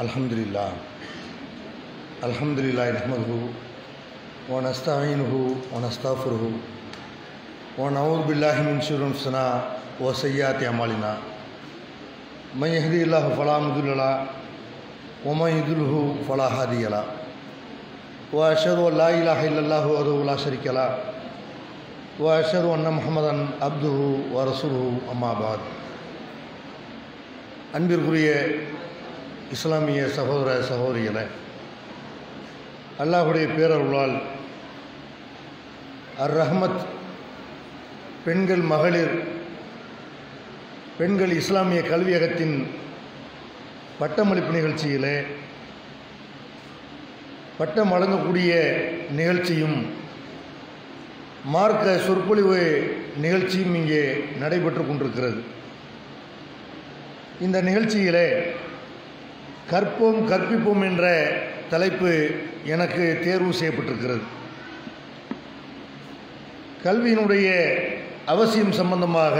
الحمد لله الحمد لله نحمده ونستعينه ونستغفره ونعوذ بالله من شرور انفسنا وسيئات اعمالنا من يهدي الله فلا مضل له ومن يضلله فلا هادي له واشهد ان لا اله الا الله وحده لا شريك له واشهد ان محمدا عبده ورسوله اما بعد அன்பிற்குரிய இஸ்லாமிய சகோதர சகோதரிகளை அல்லாஹுடைய பேரருளால் அர் ரஹ்மத் பெண்கள் மகளிர் பெண்கள் இஸ்லாமிய கல்வியகத்தின் பட்டமளிப்பு நிகழ்ச்சியிலே பட்டம் வழங்கக்கூடிய நிகழ்ச்சியும் மார்க்க சொற்பொழிவு நிகழ்ச்சியும் இங்கே நடைபெற்று கொண்டிருக்கிறது. இந்த நிகழ்ச்சியிலே கற்போம் கற்பிப்போம் என்ற தலைப்பு எனக்கு தேர்வு செய்யப்பட்டிருக்கிறது. கல்வியினுடைய அவசியம் சம்பந்தமாக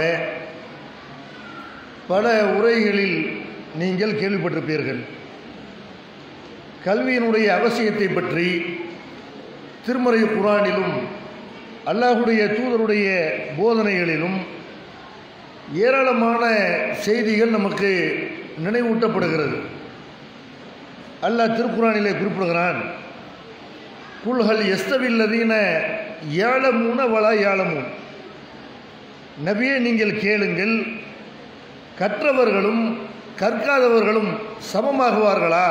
பல உரைகளில் நீங்கள் கேள்விப்பட்டிருப்பீர்கள். கல்வியினுடைய அவசியத்தை பற்றி திருமறை குரானிலும் அல்லாஹுடைய தூதருடைய போதனைகளிலும் ஏராளமான செய்திகள் நமக்கு நினைவூட்டப்படுகிறது. அல்லாஹ் திருக்குறானிலே குறிப்பிடுகிறான். குல்ஹல் எஸ்தவில்லதீன ஏழமூன வளா ஏழமூன் நபியே நீங்கள் கேளுங்கள் கற்றவர்களும் கற்காதவர்களும் சமமாகுவார்களா?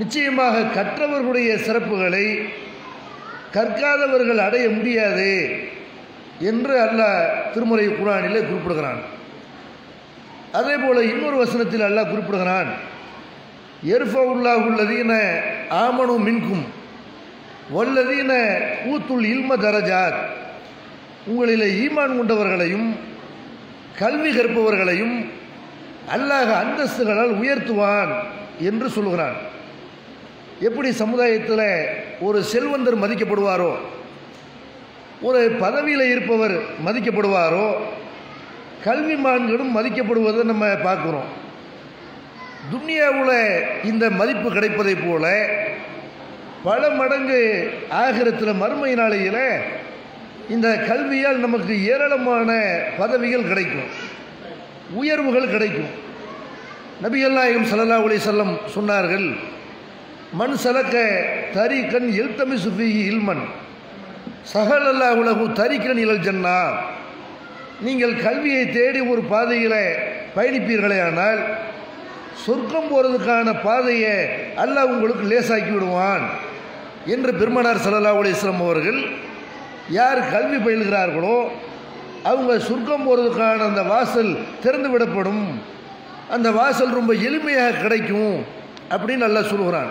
நிச்சயமாக கற்றவர்களுடைய சிறப்புகளை கற்காதவர்கள் அடைய முடியாது என்று அல்லாஹ் திருமுறை குரானிலே குறிப்பிடுகிறான். அதே போல இன்னொரு வசனத்தில் அல்லாஹ் குறிப்பிடுகிறான். எர்ஃபவுல்லாஹுல்லதீன ஆமனு மின்கும் வல்லதீன ஊத்துல் இல்ம தரஜாத். உங்களில் ஈமான் கொண்டவர்களையும் கல்வி கற்பவர்களையும் அல்லாஹ் அந்தஸ்துகளால் உயர்த்துவான் என்று சொல்கிறான். எப்படி சமுதாயத்தில் ஒரு செல்வந்தர் மதிக்கப்படுவாரோ ஒரு பதவியில் இருப்பவர் மதிக்கப்படுவாரோ கல்விமான்களும் மதிக்கப்படுவதை நம்ம பார்க்குறோம். துன்யாவில் இந்த மதிப்பு கிடைப்பதை போல பல மடங்கு ஆகிரத்தில் மறுமை நாளையில் இந்த கல்வியால் நமக்கு ஏராளமான பதவிகள் கிடைக்கும். உயர்வுகள் கிடைக்கும். நபியல்லாயும் சல்லா அலி செல்லம் சொன்னார்கள் மண் சலக்க தரிக்கன் எழுத்தமி சுஃபி இல்மன். சகல் அல்லா உலகு தரிக்கன் இழல் ஜன்னா. நீங்கள் கல்வியை தேடி ஒரு பாதையில் பயணிப்பீர்களே ஆனால் சொர்க்கம் போகிறதுக்கான பாதையை அல்லாஹ் உங்களுக்கு லேசாக்கி விடுவான் என்று பெருமனார் சல்லா அலிஸ்லாம் அவர்கள் யார் கல்வி பயில்கிறார்களோ அவங்க சொர்க்கம் போகிறதுக்கான அந்த வாசல் திறந்து விடப்படும். அந்த வாசல் ரொம்ப எளிமையாக கிடைக்கும் அப்படின்னு நல்லா சொல்கிறான்.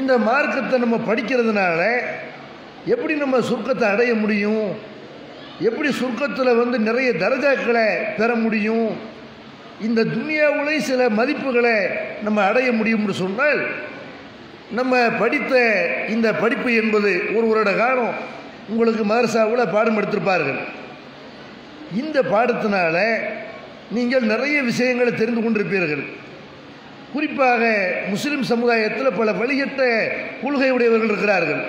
இந்த மார்க்கத்தை நம்ம படிக்கிறதுனால எப்படி நம்ம சுருக்கத்தை அடைய முடியும்? எப்படி சுருக்கத்தில் வந்து நிறைய தரஜாக்களை பெற முடியும்? இந்த துனியாவிலே சில மதிப்புகளை நம்ம அடைய முடியும்னு சொன்னால் நம்ம படித்த இந்த படிப்பு என்பது ஒரு வருட காலம் உங்களுக்கு மதரசாவில் பாடம் எடுத்திருப்பார்கள். இந்த பாடத்தினால நீங்கள் நிறைய விஷயங்களை தெரிந்து கொண்டிருப்பீர்கள். குறிப்பாக முஸ்லீம் சமுதாயத்தில் பல வழிகட்ட கொள்கை உடையவர்கள் இருக்கிறார்கள்.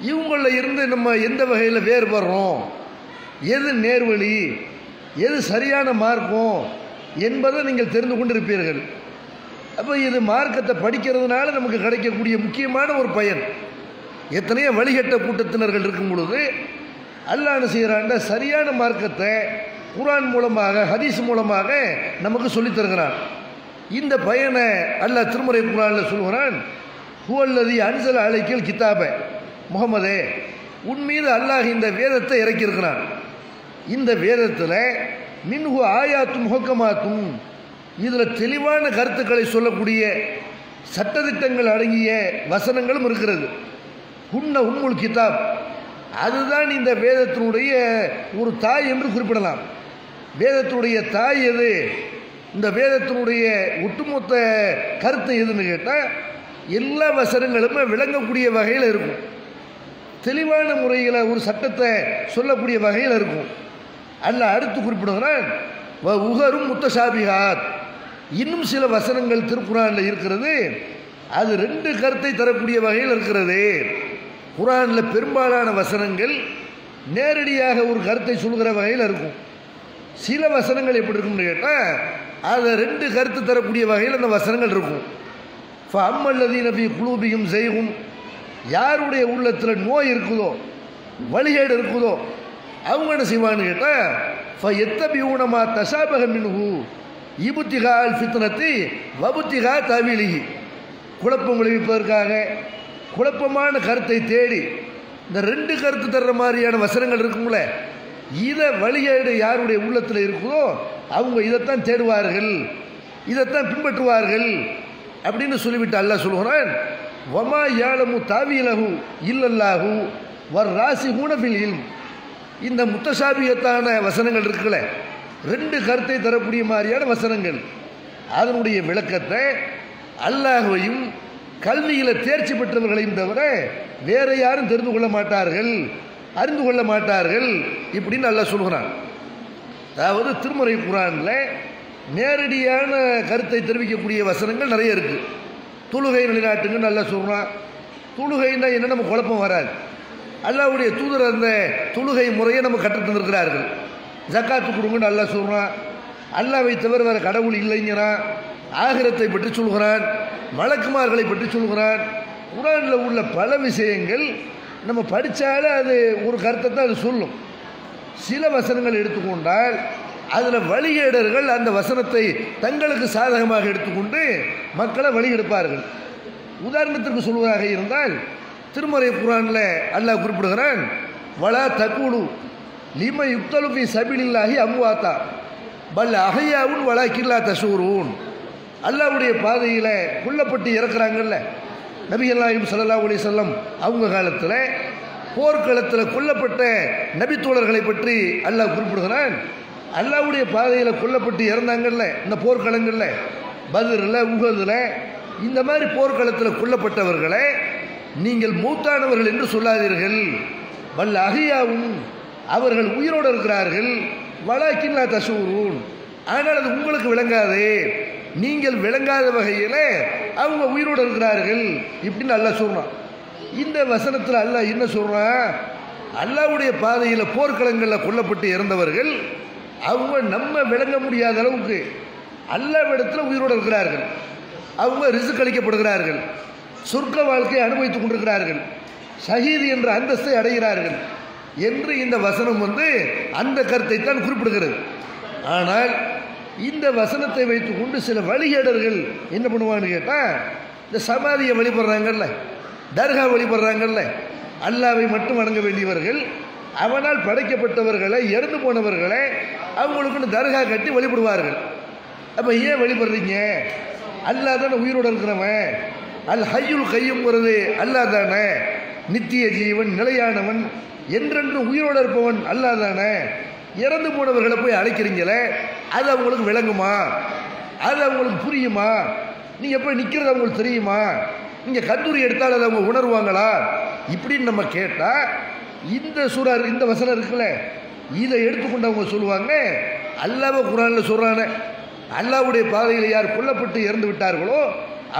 இவங்களில் இருந்து நம்ம எந்த வகையில் வேறுபடுறோம்? எது நேர்வழி? எது சரியான மார்க்கம்? என்பதை நீங்கள் தெரிந்து கொண்டிருப்பீர்கள். அப்போ இது மார்க்கத்தை படிக்கிறதுனால நமக்கு கிடைக்கக்கூடிய முக்கியமான ஒரு பயன். எத்தனையோ வழிகட்ட கூட்டத்தினர்கள் இருக்கும் பொழுது அல்லான்னு செய்கிறாண்ட சரியான மார்க்கத்தை குரான் மூலமாக ஹதீஸ் மூலமாக நமக்கு சொல்லித்தருகிறான் இந்த பயனை அல்லாஹ் திருமுறை குரானில் சொல்கிறான் ஹுவல்லதி அன்சல் அழைக்கல் கித்தாப. முகமதே உன் மீது அல்லாஹ் இந்த வேதத்தை இறக்கியிருக்கிறான். இந்த வேதத்தில் மின்ஹு ஆயாத்தும் ஹோக்கமாத்தும் இதில் தெளிவான கருத்துக்களை சொல்லக்கூடிய சட்டத்திட்டங்கள் அடங்கிய வசனங்களும் இருக்கிறது. உன்ன உம்முல் கிதாப். அதுதான் இந்த வேதத்தினுடைய ஒரு தாய் என்று குறிப்பிடலாம். வேதத்தினுடைய தாய் எது? இந்த வேதத்தினுடைய ஒட்டுமொத்த கருத்து எதுன்னு கேட்டால் எல்லா வசனங்களுமே விளங்கக்கூடிய வகையில் இருக்கும். தெளிவான முறையில் ஒரு சட்டத்தை சொல்லக்கூடிய வகையில் இருக்கும். அல்ல அடுத்து குறிப்பிடுகிறான் வ உகரும் முத்தசாபிகாத். இன்னும் சில வசனங்கள் திருக்குறானில் இருக்கிறது. அது ரெண்டு கருத்தை தரக்கூடிய வகையில் இருக்கிறது. குரானில் பெரும்பாலான வசனங்கள் நேரடியாக ஒரு கருத்தை சொல்கிற வகையில் இருக்கும். சில வசனங்கள் எப்படி இருக்கும்னு கேட்டால் அதை ரெண்டு கருத்து தரக்கூடிய வகையில் அந்த வசனங்கள் இருக்கும். இப்போ அம்மல்லதி நபி குலூபியும் செய்கும் யாருடைய உள்ளத்தில் நோய் இருக்குதோ வழிகேடு இருக்குதோ அவங்க என்ன செய்வான்னு கேட்டால் ஃப எத்தபி ஊனமா தசாபக மின்ஹு. இபுத்திகா அல் வபுத்திகா தவிலிகி குழப்பம் விளைவிப்பதற்காக குழப்பமான கருத்தை தேடி இந்த ரெண்டு கருத்து தர்ற மாதிரியான வசனங்கள் இருக்குங்கள இதை வழியேடு யாருடைய உள்ளத்தில் இருக்குதோ அவங்க இதைத்தான் தேடுவார்கள் இதைத்தான் பின்பற்றுவார்கள் அப்படின்னு சொல்லிவிட்டு அல்லாஹ் சொல்கிறான் வமா யாழமு தாவியலகு இல்லல்லாஹு வர் ராசி ஊனபில் இல்ம். இந்த முத்தசாபியத்தான வசனங்கள் இருக்குல்ல ரெண்டு கருத்தை தரக்கூடிய மாதிரியான வசனங்கள். அதனுடைய விளக்கத்தை அல்லாஹையும் கல்வியில் தேர்ச்சி பெற்றவர்களையும் தவிர வேற யாரும் தெரிந்து கொள்ள மாட்டார்கள் அறிந்து கொள்ள மாட்டார்கள் இப்படின்னு நல்லா சொல்கிறான். அதாவது திருமறை குரானில் நேரடியான கருத்தை தெரிவிக்கக்கூடிய வசனங்கள் நிறைய இருக்குது தொழுகை நிலைநாட்டுங்கன்னு நல்லா சொல்கிறான் தொழுகைன்னா என்ன நம்ம குழப்பம் வராது. அல்லாவுடைய தூதர் அந்த தொழுகை முறையை நம்ம கற்றுத் தந்திருக்கிறார்கள். ஜக்காத்து கொடுங்கன்னு அல்லா சொல்கிறான் அல்லாவை தவிர வேறு கடவுள் இல்லைங்கிறான். ஆகிரத்தை பற்றி சொல்கிறான். வழக்குமார்களை பற்றி சொல்கிறான். குரானில் உள்ள பல விஷயங்கள் நம்ம படித்தாலே அது ஒரு கருத்தை தான் அது சொல்லும். சில வசனங்கள் எடுத்துக்கொண்டால் அதில் வழிகேடர்கள் அந்த வசனத்தை தங்களுக்கு சாதகமாக எடுத்துக்கொண்டு மக்களை வழி எடுப்பார்கள் உதாரணத்திற்கு சொல்வதாக இருந்தால் திருமறை குரானில் அல்லாஹ் குறிப்பிடுகிறான் வலா தக்குழு லிம யுக்தலுபி சபிலில்லாகி அமுவாத்தா. பல் அகையாவும் வலா கில்லா தசூரூன். அல்லாவுடைய பாதையில் கொல்லப்பட்டு இறக்குறாங்கல்ல. நபிகள்நாயும் சல்லா அலி செல்லம் அவங்க காலத்தில் போர்க்களத்தில் கொல்லப்பட்ட நபித்தோழர்களை பற்றி அல்லாஹ் குறிப்பிடுகிறான். அல்லாவுடைய பாதையில் கொல்லப்பட்டு இறந்தாங்கல்ல இந்த போர்க்களங்களில். பதிரில் உகதில் இந்த மாதிரி போர்க்களத்தில் கொல்லப்பட்டவர்களை நீங்கள் மூத்தானவர்கள் என்று சொல்லாதீர்கள். வல்ல அகையாவும் அவர்கள் உயிரோடு இருக்கிறார்கள். வழக்கில்லா தசூரூன். ஆனால் அது உங்களுக்கு விளங்காதே. நீங்கள் விளங்காத வகையில் அவங்க உயிரோடு இருக்கிறார்கள் இப்படின்னு அல்லாஹ் சொல்கிறான் இந்த வசனத்தில் அல்லாஹ் என்ன சொல்கிறான் அல்லாவுடைய பாதையில் போர்க்களங்களில் கொல்லப்பட்டு இறந்தவர்கள் அவங்க நம்ம விளங்க முடியாத அளவுக்கு அல்லாவிடத்தில் உயிரோடு இருக்கிறார்கள். அவங்க ரிசுக்களிக்கப்படுகிறார்கள் சொர்க்க வாழ்க்கையை அனுபவித்துக் கொண்டிருக்கிறார்கள். ஷஹீத் என்ற அந்தஸ்தை அடைகிறார்கள். என்று இந்த வசனம் வந்து அந்த கருத்தை தான் குறிப்பிடுகிறது. ஆனால் இந்த வசனத்தை வைத்துக்கொண்டு சில வழிகேடர்கள் என்ன பண்ணுவான்னு கேட்டால் இந்த சமாதியை வழிபடுறாங்கல்ல தர்கா வழிபடுறாங்கல்ல அல்லாவை மட்டும் வணங்க வேண்டியவர்கள் அவனால் படைக்கப்பட்டவர்களை இறந்து போனவர்களை அவங்களுக்குன்னு தர்கா கட்டி வழிபடுவார்கள். அப்போ ஏன் வழிபடுறீங்க? அல்லா தானே உயிரோடு இருக்கிறவன். அல் ஹையுல் கையுங்கிறது அல்லா தானே. நித்திய ஜீவன் நிலையானவன் என்றென்றும் உயிரோடு இருப்பவன் அல்லா தானே. இறந்து போனவர்களை போய் அழைக்கிறீங்களே அது அவங்களுக்கு விளங்குமா? அது அவங்களுக்கு புரியுமா? நீங்கள் போய் நிற்கிறது அவங்களுக்கு தெரியுமா? நீங்கள் கந்தூரி எடுத்தால் அதை அவங்க உணர்வாங்களா? இப்படின்னு நம்ம கேட்டால் இந்த சூறார் இந்த வசனம் இருக்குல்ல இதை எடுத்துக்கொண்டு அவங்க சொல்லுவாங்க அல்லாவை குரானில் சொல்கிறானே அல்லாவுடைய பாதையில் யார் கொல்லப்பட்டு இறந்து விட்டார்களோ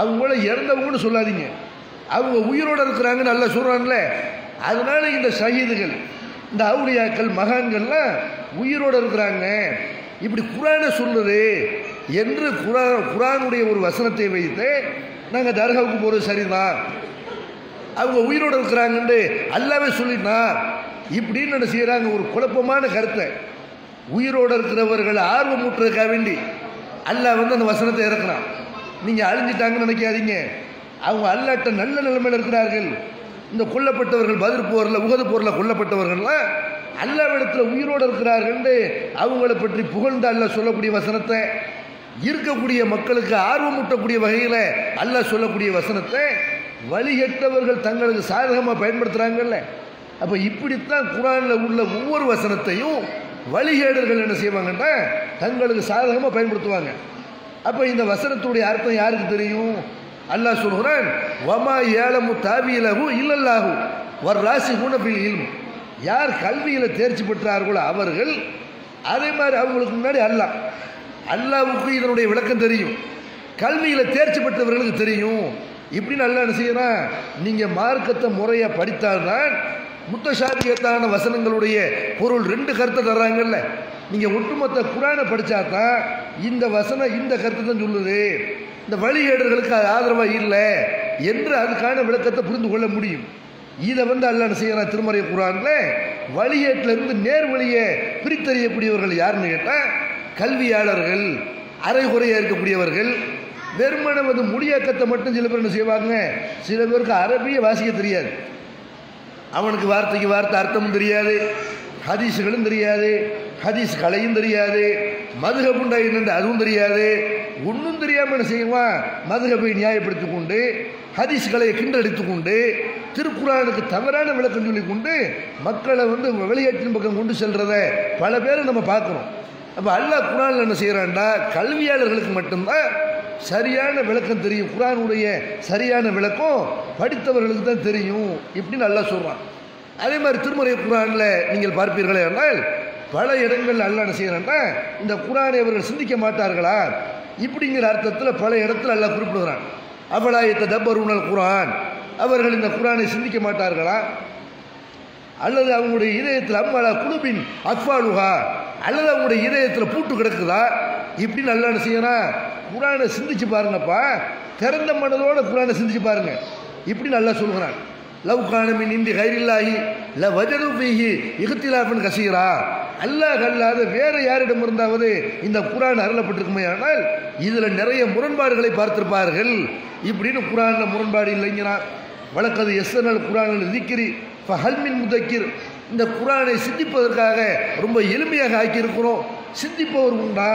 அவங்கள இறந்தவங்கன்னு சொல்லாதீங்க. அவங்க உயிரோடு இருக்கிறாங்கன்னு நல்லா சொல்கிறான்ல அதனால இந்த சகிதுகள் இந்த அவுளியாக்கள் மகான்கள்லாம் உயிரோடு இருக்கிறாங்க. இப்படி குரானை சொல்லுது என்று குரா குரானுடைய ஒரு வசனத்தை வைத்து நாங்கள் தர்காவுக்கு போகிறது சரிதான். அவங்க உயிரோடு இருக்கிறாங்கன்ட்டு அல்லாவே சொல்லிட்டா இப்படின்னு என்ன செய்கிறாங்க ஒரு குழப்பமான கருத்தை. உயிரோடு இருக்கிறவர்கள் ஆர்வம் ஊட்டுறதுக்காக வேண்டி அல்லாஹ் வந்து அந்த வசனத்தை இறக்குறான். நீங்கள் அழிஞ்சிட்டாங்கன்னு நினைக்காதீங்க. அவங்க அல்லாட்ட நல்ல நிலைமையில் இருக்கிறார்கள். இந்த கொல்லப்பட்டவர்கள் பதில் போரில் உகது போரில் கொல்லப்பட்டவர்கள்லாம் அல்லாவிடத்தில் உயிரோடு இருக்கிறார்கள் அவங்கள பற்றி புகழ்ந்து அல்ல சொல்லக்கூடிய வசனத்தை இருக்கக்கூடிய மக்களுக்கு ஆர்வமூட்டக்கூடிய வகையில் அல்ல சொல்லக்கூடிய வசனத்தை வழிகட்டவர்கள் தங்களுக்கு சாதகமாக பயன்படுத்துகிறாங்கல்ல அப்போ இப்படித்தான் குரானில் உள்ள ஒவ்வொரு வசனத்தையும் வழிகேடர்கள் என்ன செய்வாங்கன்னா தங்களுக்கு சாதகமாக பயன்படுத்துவாங்க. அப்போ இந்த வசனத்துடைய அர்த்தம் யாருக்கு தெரியும்? அல்லாஹ் சொல்கிறான் வமா ஏலமு தாவியலகு இல்லல்லாகு வர் ராசி குணபில் இல்ம். யார் கல்வியில் தேர்ச்சி பெற்றார்களோ அவர்கள் அதே மாதிரி அவங்களுக்கு முன்னாடி அல்லாஹ் அல்லாவுக்கு இதனுடைய விளக்கம் தெரியும். கல்வியில் தேர்ச்சி பெற்றவர்களுக்கு தெரியும். இப்படி நல்லா என்ன செய்யறான்? நீங்கள் மார்க்கத்தை முறையாக படித்தால்தான் முத்தசாபியத்தான வசனங்களுடைய பொருள் ரெண்டு கருத்தை தர்றாங்கல்ல. நீங்கள் ஒட்டுமொத்த குரானை படித்தா தான் இந்த வசனம் இந்த கருத்தை தான் சொல்லுது. இந்த வழிகேடர்களுக்கு அது ஆதரவாக இல்லை என்று அதுக்கான விளக்கத்தை புரிந்து கொள்ள முடியும். இதை வந்து அல்ல செய்கிறான் செய்யறான்? திருமறை குரான்ல வழிகேட்டிலிருந்து நேர் வழியை பிரித்தறியக்கூடியவர்கள் யாருன்னு கேட்டால் கல்வியாளர்கள் அரைகுறையாக இருக்கக்கூடியவர்கள். வெறுமனை வந்து முடியாக்கத்தை மட்டும் சில பேர் என்ன செய்வாங்க? சில பேருக்கு அரபியை வாசிக்க தெரியாது. அவனுக்கு வார்த்தைக்கு வார்த்தை அர்த்தமும் தெரியாது ஹதீஸுகளும் தெரியாது. ஹதீஸ் கலையும் தெரியாது மதுகபுண்டா என்னென்று அதுவும் தெரியாது. ஒன்றும் தெரியாமல் என்ன செய்வான் மதுகபை நியாயப்படுத்தி கொண்டு ஹதீஸ் கலையை கிண்டடித்து கொண்டு திருக்குறானுக்கு தவறான விளக்கம் சொல்லி கொண்டு மக்களை வந்து வெளியேற்றின் பக்கம் கொண்டு செல்கிறத பல பேரை நம்ம பார்க்குறோம். அப்போ அல்லாஹ் குரானில் என்ன செய்கிறான்டா கல்வியாளர்களுக்கு மட்டும்தான் சரியான விளக்கம் தெரியும். குரானுடைய சரியான விளக்கம் படித்தவர்களுக்கு தான் தெரியும் இப்படின்னு நல்லா சொல்கிறான் அதே மாதிரி திருமறை குரானில் நீங்கள் பார்ப்பீர்களே என்றால் பல இடங்கள் அல்ல என்ன செய்கிறான்னா இந்த குரானை இவர்கள் சிந்திக்க மாட்டார்களா? இப்படிங்கிற அர்த்தத்தில் பல இடத்துல அல்ல குறிப்பிடுகிறான். அவளாயத்த தப்பருணல் குரான் அவர்கள் இந்த குரானை சிந்திக்க மாட்டார்களா? அல்லது அவங்களுடைய இதயத்தில் அம்மாளா குழுவின் அக்வாலுகா அல்லது அவங்களுடைய இதயத்தில் பூட்டு கிடக்குதா? இப்படி நல்லா என்ன செய்யணும் குரானை சிந்திச்சு பாருங்கப்பா. திறந்த மனதோட குரானை சிந்திச்சு பாருங்க. இப்படி நல்லா சொல்கிறான். லவ் காணமின் இந்தி கைரில்லாகி ல வஜரு பீஹி இகத்திலாஃபன் கசீரா. அல்லாஹ் அல்லாத வேறு யாரிடம் இருந்தாவது இந்த குரான் அருளப்பட்டிருக்குமே ஆனால் இதில் நிறைய முரண்பாடுகளை பார்த்திருப்பார்கள். இப்படின்னு குரானில் முரண்பாடு இல்லைங்கிறான் வழக்கது எஸ்என்எல் குரானில் திக்கிரி ஹல்மின் முதக்கிர். இந்த குரானை சிந்திப்பதற்காக ரொம்ப எளிமையாக ஆக்கியிருக்கிறோம். சிந்திப்பவர் உண்டா?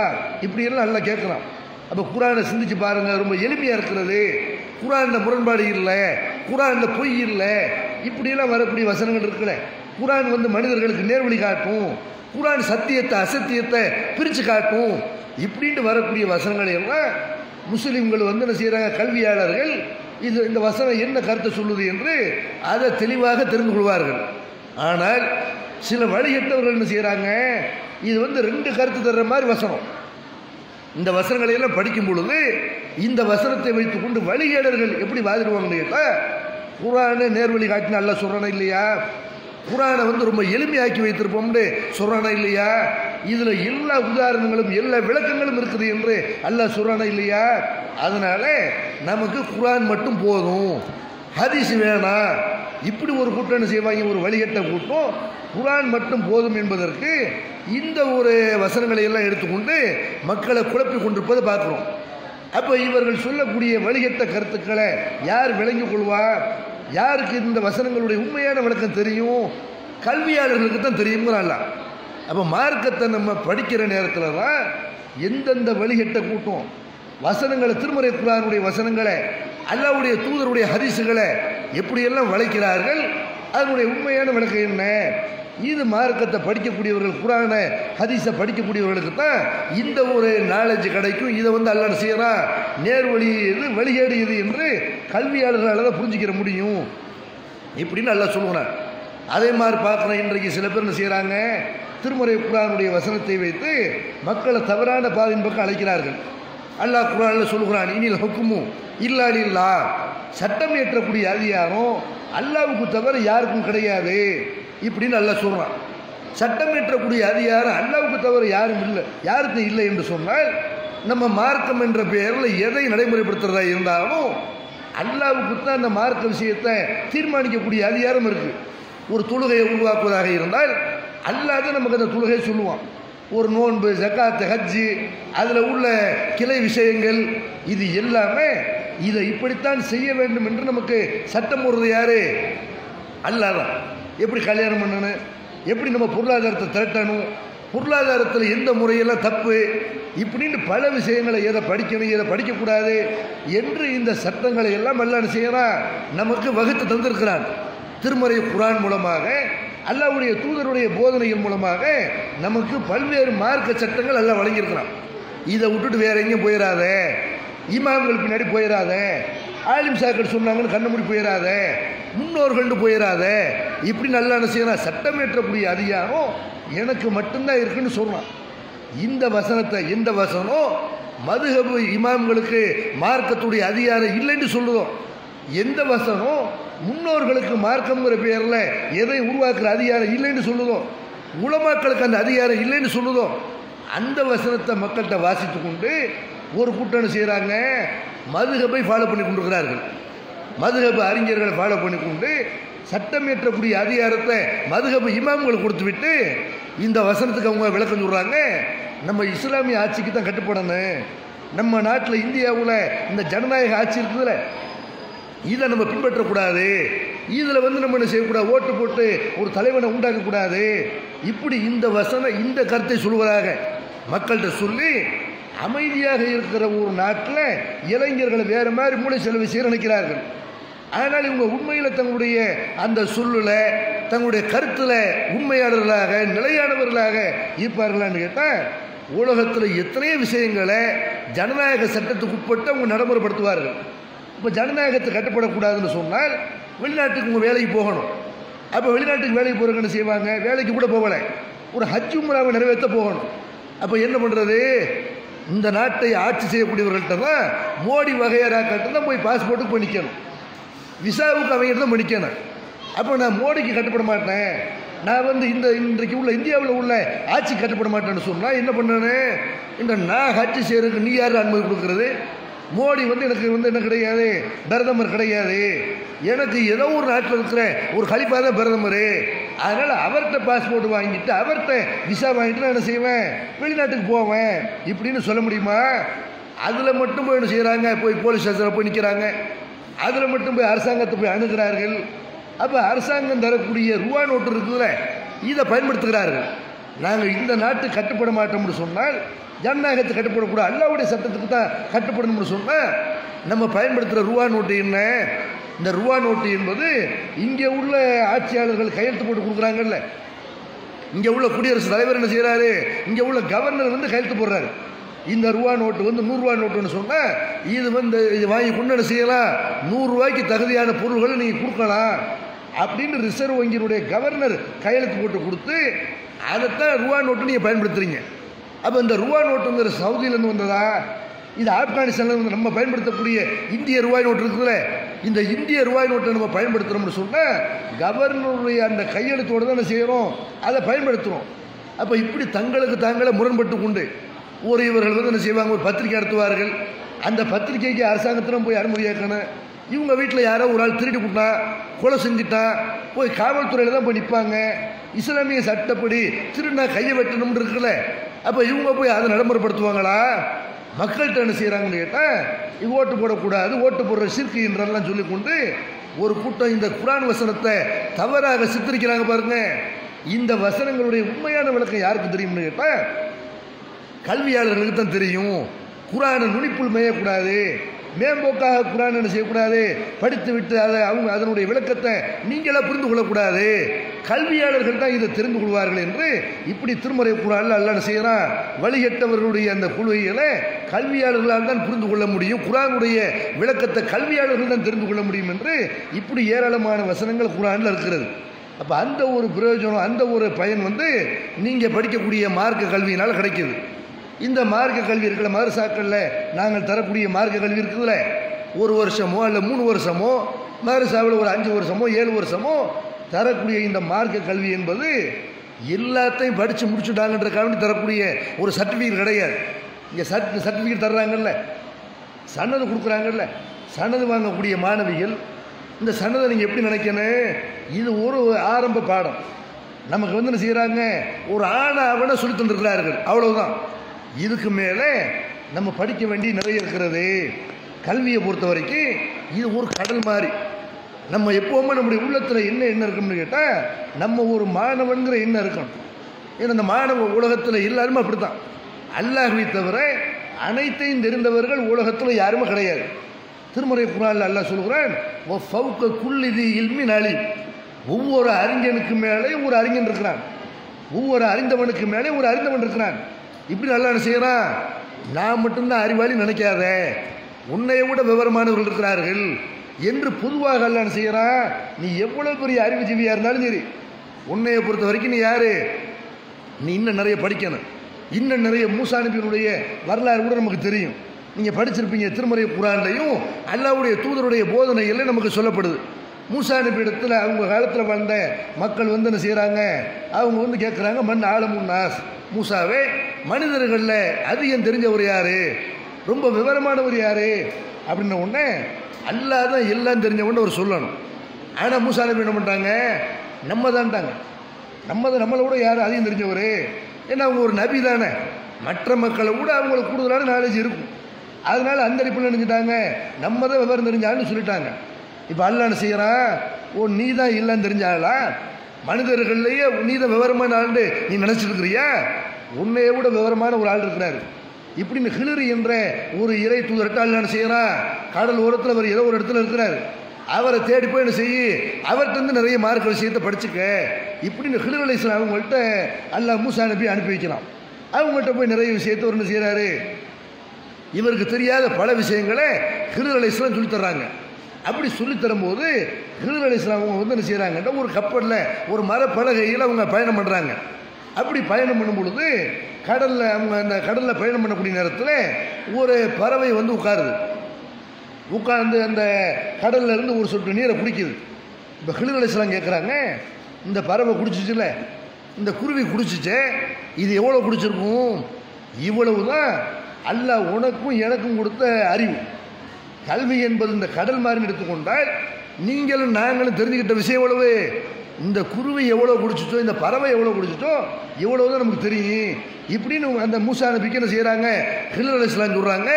இப்படியெல்லாம் நல்லா கேட்குறான் அப்போ குரானை சிந்திச்சு பாருங்கள் ரொம்ப எளிமையாக இருக்கிறது. குரானில் முரண்பாடு இல்லை குரானில் பொய் இல்லை இப்படியெல்லாம் வரக்கூடிய வசனங்கள் இருக்கல குரான் வந்து மனிதர்களுக்கு நேர்வழி காட்டும். குரான் சத்தியத்தை அசத்தியத்தை பிரித்து காட்டும். இப்படின்ட்டு வரக்கூடிய வசனங்களை எல்லாம் முஸ்லீம்கள் வந்து என்ன செய்கிறாங்க கல்வியாளர்கள் இது இந்த வசனம் என்ன கருத்தை சொல்லுது என்று அதை தெளிவாக தெரிந்து கொள்வார்கள். ஆனால் சில வழிகட்டவர்கள் என்ன செய்கிறாங்க இது வந்து ரெண்டு கருத்து தர்ற மாதிரி வசனம். இந்த வசனங்களை எல்லாம் படிக்கும் பொழுது இந்த வசனத்தை வைத்துக்கொண்டு வழிகேடர்கள் எப்படி வாதிடுவாங்கன்னு கேட்டால் குரானு நேர்வழி காட்டினா நல்லா சொல்கிறானா இல்லையா? குரானை வந்து ரொம்ப எளிமையாக்கி வைத்திருப்போம்னு சொல்கிறானா இல்லையா? இதில் எல்லா உதாரணங்களும் எல்லா விளக்கங்களும் இருக்குது என்று அல்ல சொல்கிறானா இல்லையா? அதனால நமக்கு குரான் மட்டும் போதும். ஹதீஸ் வேணாம் இப்படி ஒரு கூட்டம் செய்வாங்க? ஒரு வழிகட்ட கூட்டம் குரான் மட்டும் போதும் என்பதற்கு இந்த ஒரு வசனங்களை எல்லாம் எடுத்துக்கொண்டு மக்களை குழப்பி கொண்டிருப்பதை பார்க்குறோம். அப்போ இவர்கள் சொல்லக்கூடிய வழிகட்ட கருத்துக்களை யார் விளங்கிக் கொள்வார் யாருக்கு இந்த வசனங்களுடைய உண்மையான விளக்கம் தெரியும்? கல்வியாளர்களுக்கு தான் தெரியுங்கிறான்ல அப்போ மார்க்கத்தை நம்ம படிக்கிற நேரத்தில் தான் எந்தெந்த வழிகட்ட கூட்டம்? வசனங்களை திருமறை குரானுடைய வசனங்களை அல்லாவுடைய தூதருடைய ஹரிசுகளை எப்படியெல்லாம் வளைக்கிறார்கள்? அதனுடைய உண்மையான விளக்கம் என்ன? இது மார்க்கத்தை படிக்கக்கூடியவர்கள் குரான ஹதீஸை படிக்கக்கூடியவர்களுக்கு தான் இந்த ஒரு நாலேஜ் கிடைக்கும். இதை வந்து அல்ல செய்கிறான் நேர்வழி இது வழிகேடு இது என்று கல்வியாளர்களால் தான் புரிஞ்சிக்கிற முடியும். இப்படின்னு நல்லா சொல்லுவேன் அதே மாதிரி பார்க்குறேன் இன்றைக்கு சில பேர் என்ன செய்கிறாங்க திருமுறை குரானுடைய வசனத்தை வைத்து மக்களை தவறான பாதையின் பக்கம் அழைக்கிறார்கள். அல்லாஹ் குரானில் சொல்லுகிறான் இனில் ஹுக்குமும் இல்லாடி இல்லா சட்டம் ஏற்றக்கூடிய அதிகாரம் அல்லாவுக்கு தவிர யாருக்கும் கிடையாது. இப்படின்னு நல்லா சொல்கிறான் சட்டம் இயற்றக்கூடிய அதிகாரம் அல்லாவுக்கு தவிர யாரும் இல்லை யாருக்கும் இல்லை என்று சொன்னால் நம்ம மார்க்கம் என்ற பெயரில் எதை நடைமுறைப்படுத்துகிறதா இருந்தாலும் அல்லாவுக்கு தான் அந்த மார்க்க விஷயத்தை தீர்மானிக்கக்கூடிய அதிகாரம் இருக்குது ஒரு தொழுகையை உருவாக்குவதாக இருந்தால் அல்லாத நமக்கு அந்த தொழுகையை சொல்லுவான். ஒரு நோன்பு ஜக்காத்து ஹஜ்ஜு அதில் உள்ள கிளை விஷயங்கள் இது எல்லாமே இதை இப்படித்தான் செய்ய வேண்டும் என்று நமக்கு சட்டம் போடுறது யாரு? அல்லாதான் எப்படி கல்யாணம் பண்ணணும் எப்படி நம்ம பொருளாதாரத்தை திரட்டணும்? பொருளாதாரத்தில் எந்த முறையெல்லாம் தப்பு? இப்படின்னு பல விஷயங்களை எதை படிக்கணும் எதை படிக்கக்கூடாது என்று இந்த சட்டங்களை எல்லாம் எல்லாம் செய்யறான் நமக்கு வகுத்து தந்திருக்கிறான். திருமறை குரான் மூலமாக அல்லாவுடைய தூதருடைய போதனைகள் மூலமாக நமக்கு பல்வேறு மார்க்க சட்டங்கள் எல்லாம் வழங்கியிருக்கிறான். இதை விட்டுட்டு வேற எங்கேயும் போயிடாத இமாம்கள் பின்னாடி போயிடாத ஆலிம் சாக்கள் சொன்னாங்கன்னு கண்ணு மூடி போயிடாத முன்னோர்கள்னு போயிடாத இப்படி நல்லா என்ன சட்டம் சட்டமேற்றக்கூடிய அதிகாரம் எனக்கு மட்டும்தான் இருக்குன்னு சொல்கிறான் இந்த வசனத்தை எந்த வசனம் மதுகபு இமாம்களுக்கு மார்க்கத்துடைய அதிகாரம் இல்லைன்னு சொல்லுதோம். எந்த வசனம்? முன்னோர்களுக்கு மார்க்கம்ங்கிற பேரில் எதை உருவாக்குற அதிகாரம் இல்லைன்னு சொல்லுதோம். உலமாக்களுக்கு அந்த அதிகாரம் இல்லைன்னு சொல்லுதோம். அந்த வசனத்தை மக்கள்கிட்ட வாசித்து கொண்டு ஒரு கூட்டணி செய்கிறாங்க மதுகப்பை ஃபாலோ பண்ணி கொண்டிருக்கிறார்கள். மதுஹபு அறிஞர்களை ஃபாலோ பண்ணி கொண்டு சட்டம் இயற்றக்கூடிய அதிகாரத்தை மதுஹபு இமாம்கள் கொடுத்து விட்டு இந்த வசனத்துக்கு அவங்க விளக்கம் சொல்கிறாங்க நம்ம இஸ்லாமிய ஆட்சிக்கு தான் கட்டுப்படணும். நம்ம நாட்டில் இந்தியாவில் இந்த ஜனநாயக ஆட்சி இருக்குதுல்ல இதை நம்ம பின்பற்றக்கூடாது. இதில் வந்து நம்ம என்ன செய்யக்கூடாது? ஓட்டு போட்டு ஒரு தலைவனை உண்டாக்கக்கூடாது. இப்படி இந்த வசனம் இந்த கருத்தை சொல்வதாக மக்கள்கிட்ட சொல்லி அமைதியாக இருக்கிற ஒரு நாட்டில் இளைஞர்களை வேறு மாதிரி மூளை செலவு சீரணிக்கிறார்கள். ஆனால் இவங்க உண்மையில் தங்களுடைய அந்த சொல்லில் தங்களுடைய கருத்தில் உண்மையாளர்களாக நிலையானவர்களாக இருப்பார்களான்னு கேட்டால் உலகத்தில் எத்தனையோ விஷயங்களை ஜனநாயக சட்டத்துக்கு உட்பட்டு அவங்க நடைமுறைப்படுத்துவார்கள். இப்போ ஜனநாயகத்தை கட்டுப்படக்கூடாதுன்னு சொன்னால் வெளிநாட்டுக்கு உங்கள் வேலைக்கு போகணும். அப்போ வெளிநாட்டுக்கு வேலைக்கு போகிறவங்க என்ன செய்வாங்க? வேலைக்கு கூட போகலை. ஒரு ஹஜ் உமராவை நிறைவேற்ற போகணும். அப்போ என்ன பண்ணுறது இந்த நாட்டை ஆட்சி செய்யக்கூடியவர்கள்ட்ட தான் மோடி வகையராக்கிட்ட தான் போய் பாஸ்போர்ட்டுக்கு போய் நிற்கணும் விசாவுக்கு அவங்க தான் போய் நிற்கணும் அப்போ நான் மோடிக்கு கட்டுப்பட மாட்டேன். நான் வந்து இந்த இன்றைக்கு உள்ள இந்தியாவில் உள்ள ஆட்சி கட்டுப்பட மாட்டேன்னு சொன்னால் என்ன பண்ணேன்னு இந்த நான் ஆட்சி செய்கிறதுக்கு நீ யார் அனுமதி கொடுக்குறது? மோடி வந்து எனக்கு வந்து என்ன கிடையாது? பிரதமர் கிடையாது. எனக்கு ஏதோ ஒரு நாட்டில் இருக்கிற ஒரு கலிப்பா தான் பிரதமர். அதனால் அவர்கிட்ட பாஸ்போர்ட் வாங்கிட்டு அவர்கிட்ட விசா வாங்கிட்டு நான் என்ன செய்வேன்? வெளிநாட்டுக்கு போவேன். இப்படின்னு சொல்ல முடியுமா? அதில் மட்டும் போய் என்ன செய்கிறாங்க போய் போலீஸ் ஸ்டேஷனில் போய் நிற்கிறாங்க அதில் மட்டும் போய் அரசாங்கத்தை போய் அணுகிறார்கள் அப்போ அரசாங்கம் தரக்கூடிய ரூபா நோட்டு இருக்குதுல்ல இதை பயன்படுத்துகிறார்கள். நாங்கள் இந்த நாட்டு கட்டுப்பட மாட்டோம்னு சொன்னால் ஜனநாயகத்தை கட்டுப்படக்கூடாது அல்லாவுடைய சட்டத்துக்கு தான் கட்டுப்படணும்னு சொன்னால் நம்ம பயன்படுத்துகிற ரூபா நோட்டு என்ன? இந்த ரூபா நோட்டு என்பது இங்கே உள்ள ஆட்சியாளர்கள் கையெழுத்து போட்டு கொடுக்குறாங்கல்ல. இங்கே உள்ள குடியரசுத் தலைவர் என்ன செய்கிறாரு? இங்கே உள்ள கவர்னர் வந்து கையெழுத்து போடுறாரு. இந்த ரூபா நோட்டு வந்து நூறுரூவா நோட்டுன்னு சொன்னால் இது வந்து இது வாங்கி கொண்டு என்ன செய்யலாம்? நூறுரூவாய்க்கு தகுதியான பொருள்களை நீங்கள் கொடுக்கலாம். அப்படின்னு ரிசர்வ் வங்கியினுடைய கவர்னர் கையெழுத்து போட்டு கொடுத்து அதைத்தான் ரூபா நோட்டு நீங்கள் பயன்படுத்துறீங்க. அப்போ இந்த ரூபா நோட்டுங்கிற சவுதியிலேருந்து வந்ததா? இது ஆப்கானிஸ்தான்ல வந்து நம்ம பயன்படுத்தக்கூடிய இந்திய ரூபாய் நோட்டு இருக்குதுல்ல இந்த இந்திய ரூபாய் நோட்டை நம்ம பயன்படுத்துகிறோம்னு சொன்னால் கவர்னருடைய அந்த கையெழுத்தோடு தான் செய்கிறோம் அதை பயன்படுத்துகிறோம் அப்போ இப்படி தங்களுக்கு தாங்களே முரண்பட்டு கொண்டு ஒரு இவர்கள் வந்து என்ன செய்வாங்க? ஒரு பத்திரிக்கை நடத்துவார்கள். அந்த பத்திரிக்கைக்கு அரசாங்கத்திலும் போய் அனுமதி கேட்கணும். இவங்க வீட்டில் யாரோ ஒரு ஆள் திருடி விட்டான் கொலை செஞ்சிட்டான் போய் காவல்துறையில் தான் போய் நிற்பாங்க இஸ்லாமிய சட்டப்படி திருடினா கையை வெட்டணும்னு இருக்குல்ல. அப்போ இவங்க போய் அதை நடைமுறைப்படுத்துவாங்களா? மக்கள்கிட்ட என்ன செய்கிறாங்கன்னு கேட்டால் இது ஓட்டு போடக்கூடாது ஓட்டு போடுற சிற்கு என்றெல்லாம் சொல்லி கொண்டு ஒரு கூட்டம் இந்த குரான் வசனத்தை தவறாக சித்தரிக்கிறாங்க பாருங்க. இந்த வசனங்களுடைய உண்மையான விளக்கம் யாருக்கு தெரியும்னு கேட்டால் கல்வியாளர்களுக்கு தான் தெரியும். குரானை நுனிப்புள் மேயக்கூடாது. மேம்போக்காக குரான் என்ன செய்யக்கூடாது? படித்து விட்டு அதை அவங்க அதனுடைய விளக்கத்தை நீங்களாக புரிந்து கொள்ளக்கூடாது. கல்வியாளர்கள் தான் இதை தெரிந்து கொள்வார்கள் என்று இப்படி திருமறை குரானில் அல்ல செய்கிறான் வழிகட்டவர்களுடைய அந்த குழுவைகளை கல்வியாளர்களால் தான் புரிந்து கொள்ள முடியும். குரானுடைய விளக்கத்தை கல்வியாளர்கள் தான் தெரிந்து கொள்ள முடியும் என்று இப்படி ஏராளமான வசனங்கள் குரானில் இருக்கிறது. அப்போ அந்த ஒரு பிரயோஜனம் அந்த ஒரு பயன் வந்து நீங்கள் படிக்கக்கூடிய மார்க்க கல்வியினால் கிடைக்கிது. இந்த மார்க்க கல்வி இருக்கிற மதரசாக்களில் நாங்கள் தரக்கூடிய மார்க்க கல்வி இருக்குதுல்ல ஒரு வருஷமோ இல்லை மூணு வருஷமோ மதரசாவில் ஒரு அஞ்சு வருஷமோ ஏழு வருஷமோ தரக்கூடிய இந்த மார்க்க கல்வி என்பது எல்லாத்தையும் படித்து முடிச்சுட்டாங்கன்றக்காக தரக்கூடிய ஒரு சர்டிஃபிகேட் கிடையாது. இங்கே சர்ட் சர்டிஃபிகேட் தர்றாங்கல்ல. சன்னது கொடுக்குறாங்கல்ல. சன்னது வாங்கக்கூடிய மாணவிகள் இந்த சன்னதை நீங்கள் எப்படி நினைக்கணும்? இது ஒரு ஆரம்ப பாடம். நமக்கு வந்து என்ன செய்கிறாங்க ஒரு ஆணை அவனை சொல்லி தந்துருக்கிறார்கள். அவ்வளவுதான். இதுக்கு மேலே நம்ம படிக்க வேண்டிய நிறைய இருக்கிறது. கல்வியை பொறுத்த வரைக்கும் இது ஒரு கடல் மாதிரி. நம்ம எப்போவுமே நம்முடைய உள்ளத்தில் என்ன என்ன இருக்கும்னு கேட்டால் நம்ம ஒரு மாணவன்கிற என்ன இருக்கணும். ஏன்னா இந்த மாணவ உலகத்தில் எல்லாருமே அப்படி தான் அல்லாஹ்வை தவிர அனைத்தையும் தெரிந்தவர்கள் உலகத்தில் யாருமே கிடையாது. திருமறை குரால் அல்லாஹ் சொல்கிறான் ஓ ஃபவுக்க குல்லிதி இல்மி நலி ஒவ்வொரு அறிஞனுக்கு மேலே ஒரு அறிஞன் இருக்கிறான். ஒவ்வொரு அறிந்தவனுக்கு மேலே ஒரு அறிந்தவன் இருக்கிறான். இப்படி நல்லா என்ன செய்கிறான் நான் மட்டும்தான் அறிவாளி நினைக்காத. உன்னைய விட விவரமானவர்கள் இருக்கிறார்கள். என்று பொதுவாக அல்ல என்ன செய்கிறான் நீ எவ்வளோ பெரிய அறிவுஜீவியாக இருந்தாலும் சரி. உன்னைய பொறுத்த வரைக்கும் நீ யார்? நீ இன்னும் நிறைய படிக்கணும். இன்னும் நிறைய மூசா வரலாறு கூட நமக்கு தெரியும். நீங்கள் படிச்சிருப்பீங்க திருமறை குரான்லையும் அல்லாவுடைய தூதருடைய போதனைகளில் நமக்கு சொல்லப்படுது. மூசா நபி இடத்துல அவங்க காலத்தில் வந்த மக்கள் வந்து என்ன செய்கிறாங்க அவங்க வந்து கேட்குறாங்க மண் ஆலமுன் நாஸ். மூசாவே மனிதர்களில் அதிகம் தெரிஞ்சவர் யார்? ரொம்ப விவரமானவர் யார்? அப்படின்ன உடனே அல்லா தான் எல்லாம் தெரிஞ்சவொடனே அவர் சொல்லணும். ஆனால் மூசா நபி என்ன பண்ணுறாங்க நம்ம தான்ட்டாங்க நம்ம தான் நம்மளை விட யார் அதிகம் தெரிஞ்சவர்? ஏன்னா அவங்க ஒரு நபி தானே. மற்ற மக்களை விட அவங்களுக்கு கூடுதலான நாலேஜ் இருக்கும். அதனால் அந்த அடிப்பில் நினைஞ்சிட்டாங்க நம்ம தான் விவரம் தெரிஞ்சான்னு சொல்லிட்டாங்க. இப்போ அல்ல என்ன செய்கிறான் ஓ நீ தான் இல்லைன்னு தெரிஞ்சாளா? மனிதர்கள்லேயே நீ தான் விவரமான ஆண்டு நீ நினச்சிருக்கிறியா? உன்னையே விட விவரமான ஒரு ஆள் இருக்கிறாரு. இப்படின்னு ஹிலரி என்ற ஒரு இறை தூதர்கிட்ட அல்ல என்ன செய்கிறான் கடல் ஓரத்தில் அவர் ஏதோ ஒரு இடத்துல இருக்கிறார். அவரை தேடி போய் என்ன செய்யி அவர்கிட்ட இருந்து நிறைய மார்க்க விஷயத்தை படிச்சுக்க. இப்படின்னு ஹிலர் அலிஸ்லாம் அவங்கள்ட்ட அல்லா மூசா அனுப்பி அனுப்பி வைக்கலாம். அவங்கள்ட்ட போய் நிறைய விஷயத்தை ஒன்று என்ன செய்கிறாரு இவருக்கு தெரியாத பல விஷயங்களை ஹிலர் அலிஸ்லாம் சொல்லித்தர்றாங்க சொல்லித் தர்றாங்க. அப்படி சொல்லி தரும்போது ஹிலர் அலி இஸ்லாம் அவங்க வந்து என்ன செய்கிறாங்கன்னா ஒரு கப்பலில் ஒரு மரப்பலகையில் அவங்க பயணம் பண்ணுறாங்க அப்படி பயணம் பண்ணும் பொழுது கடலில் அவங்க அந்த கடலில் பயணம் பண்ணக்கூடிய நேரத்தில் ஒரு பறவை வந்து உட்காருது. உட்கார்ந்து அந்த கடல்ல இருந்து ஒரு சொட்டு நீரை குடிக்குது. இப்போ கிளிகலேஸ்லாம் கேட்குறாங்க இந்த பறவை குடிச்சிச்சுல இந்த குருவி குடிச்சிச்சே இது எவ்வளோ குடிச்சிருக்கும்? இவ்வளவு தான் அல்ல உனக்கும் எனக்கும் கொடுத்த அறிவு. கல்வி என்பது இந்த கடல் மாதிரி எடுத்துக்கொண்டால் நீங்களும் நாங்களும் தெரிஞ்சுக்கிட்ட விஷயம் எவ்வளவு? இந்த குருவி எவ்வளோ குடிச்சிச்சோ இந்த பறவை எவ்வளோ குடிச்சிச்சோ எவ்வளோ தான் நமக்கு தெரியும். இப்படின்னு அந்த மூசா நபிக்கு என்ன செய்கிறாங்க ஹில்லர் அலிஸ்லாம் சொல்கிறாங்க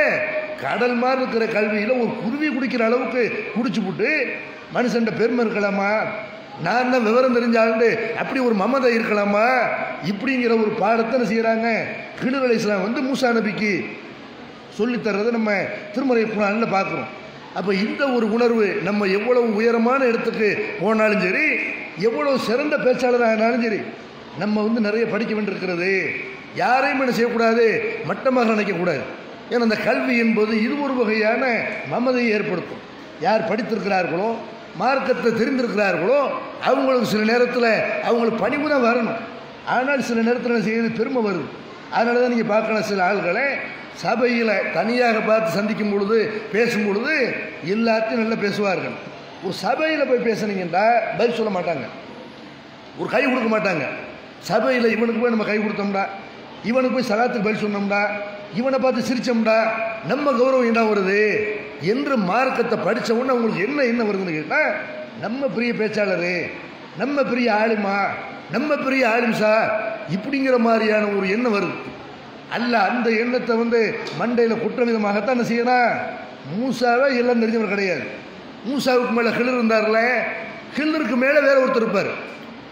கடல் மாதிரி இருக்கிற கல்வியில் ஒரு குருவி குடிக்கிற அளவுக்கு குடிச்சு போட்டு மனுஷன்ட பெருமை இருக்கலாமா? நான் தான் விவரம் தெரிஞ்சாலுண்டு அப்படி ஒரு மமதை இருக்கலாமா? இப்படிங்கிற ஒரு பாடத்தை செய்கிறாங்க ஹில்லர் அலிஸ்லாம் வந்து மூசா நபிக்கு சொல்லித்தர்றதை நம்ம திருமறை குரானில் பார்க்குறோம். அப்போ இந்த ஒரு உணர்வு நம்ம எவ்வளவு உயரமான இடத்துக்கு போனாலும் சரி எவ்வளவு சிறந்த பேச்சாளராக ஆனாலும் சரி நம்ம வந்து நிறைய படிக்க வேண்டியிருக்கிறது. யாரையும் என்ன செய்யக்கூடாது? மட்டமாக நினைக்கக்கூடாது. ஏன்னா அந்த கல்வி என்பது இது ஒரு வகையான மமதையை ஏற்படுத்தும். யார் படித்திருக்கிறார்களோ மார்க்கத்தை தெரிந்திருக்கிறார்களோ அவங்களுக்கு சில நேரத்தில் அவங்களுக்கு பணிவு தான் வரணும். ஆனால் சில நேரத்தில் செய்யறது? பெருமை வருது. அதனால தான் நீங்கள் பார்க்கலாம் சில ஆள்களை சபையில் தனியாக பார்த்து சந்திக்கும் பொழுது பேசும் பொழுது எல்லாத்தையும் நல்லா பேசுவார்கள். ஒரு சபையில் போய் பேசுனீங்கன்னா பதில் சொல்ல மாட்டாங்க. ஒரு கை கொடுக்க மாட்டாங்க. சபையில் இவனுக்கு போய் நம்ம கை கொடுத்தோம்டா. இவனுக்கு போய் சலாத்துக்கு பதில் சொன்னோம்டா. இவனை பார்த்து சிரித்தோம்டா நம்ம கௌரவம் என்ன வருது? என்று மார்க்கத்தை படித்த உடனே அவங்களுக்கு என்ன என்ன வருதுன்னு கேட்டால் நம்ம பெரிய பேச்சாளர் நம்ம பெரிய ஆளுமா நம்ம பெரிய ஆளும் சார் இப்படிங்கிற மாதிரியான ஒரு எண்ணம் வருது. அல்ல அந்த எண்ணத்தை வந்து மண்டையில் குற்ற விதமாகத்தான் என்ன செய்யணும் மூசாவே எல்லாம் தெரிஞ்சவர் கிடையாது. மூசாவுக்கு மேலே கிளர் இருந்தார்ல கிளருக்கு மேலே வேற ஒருத்தர் இருப்பார்.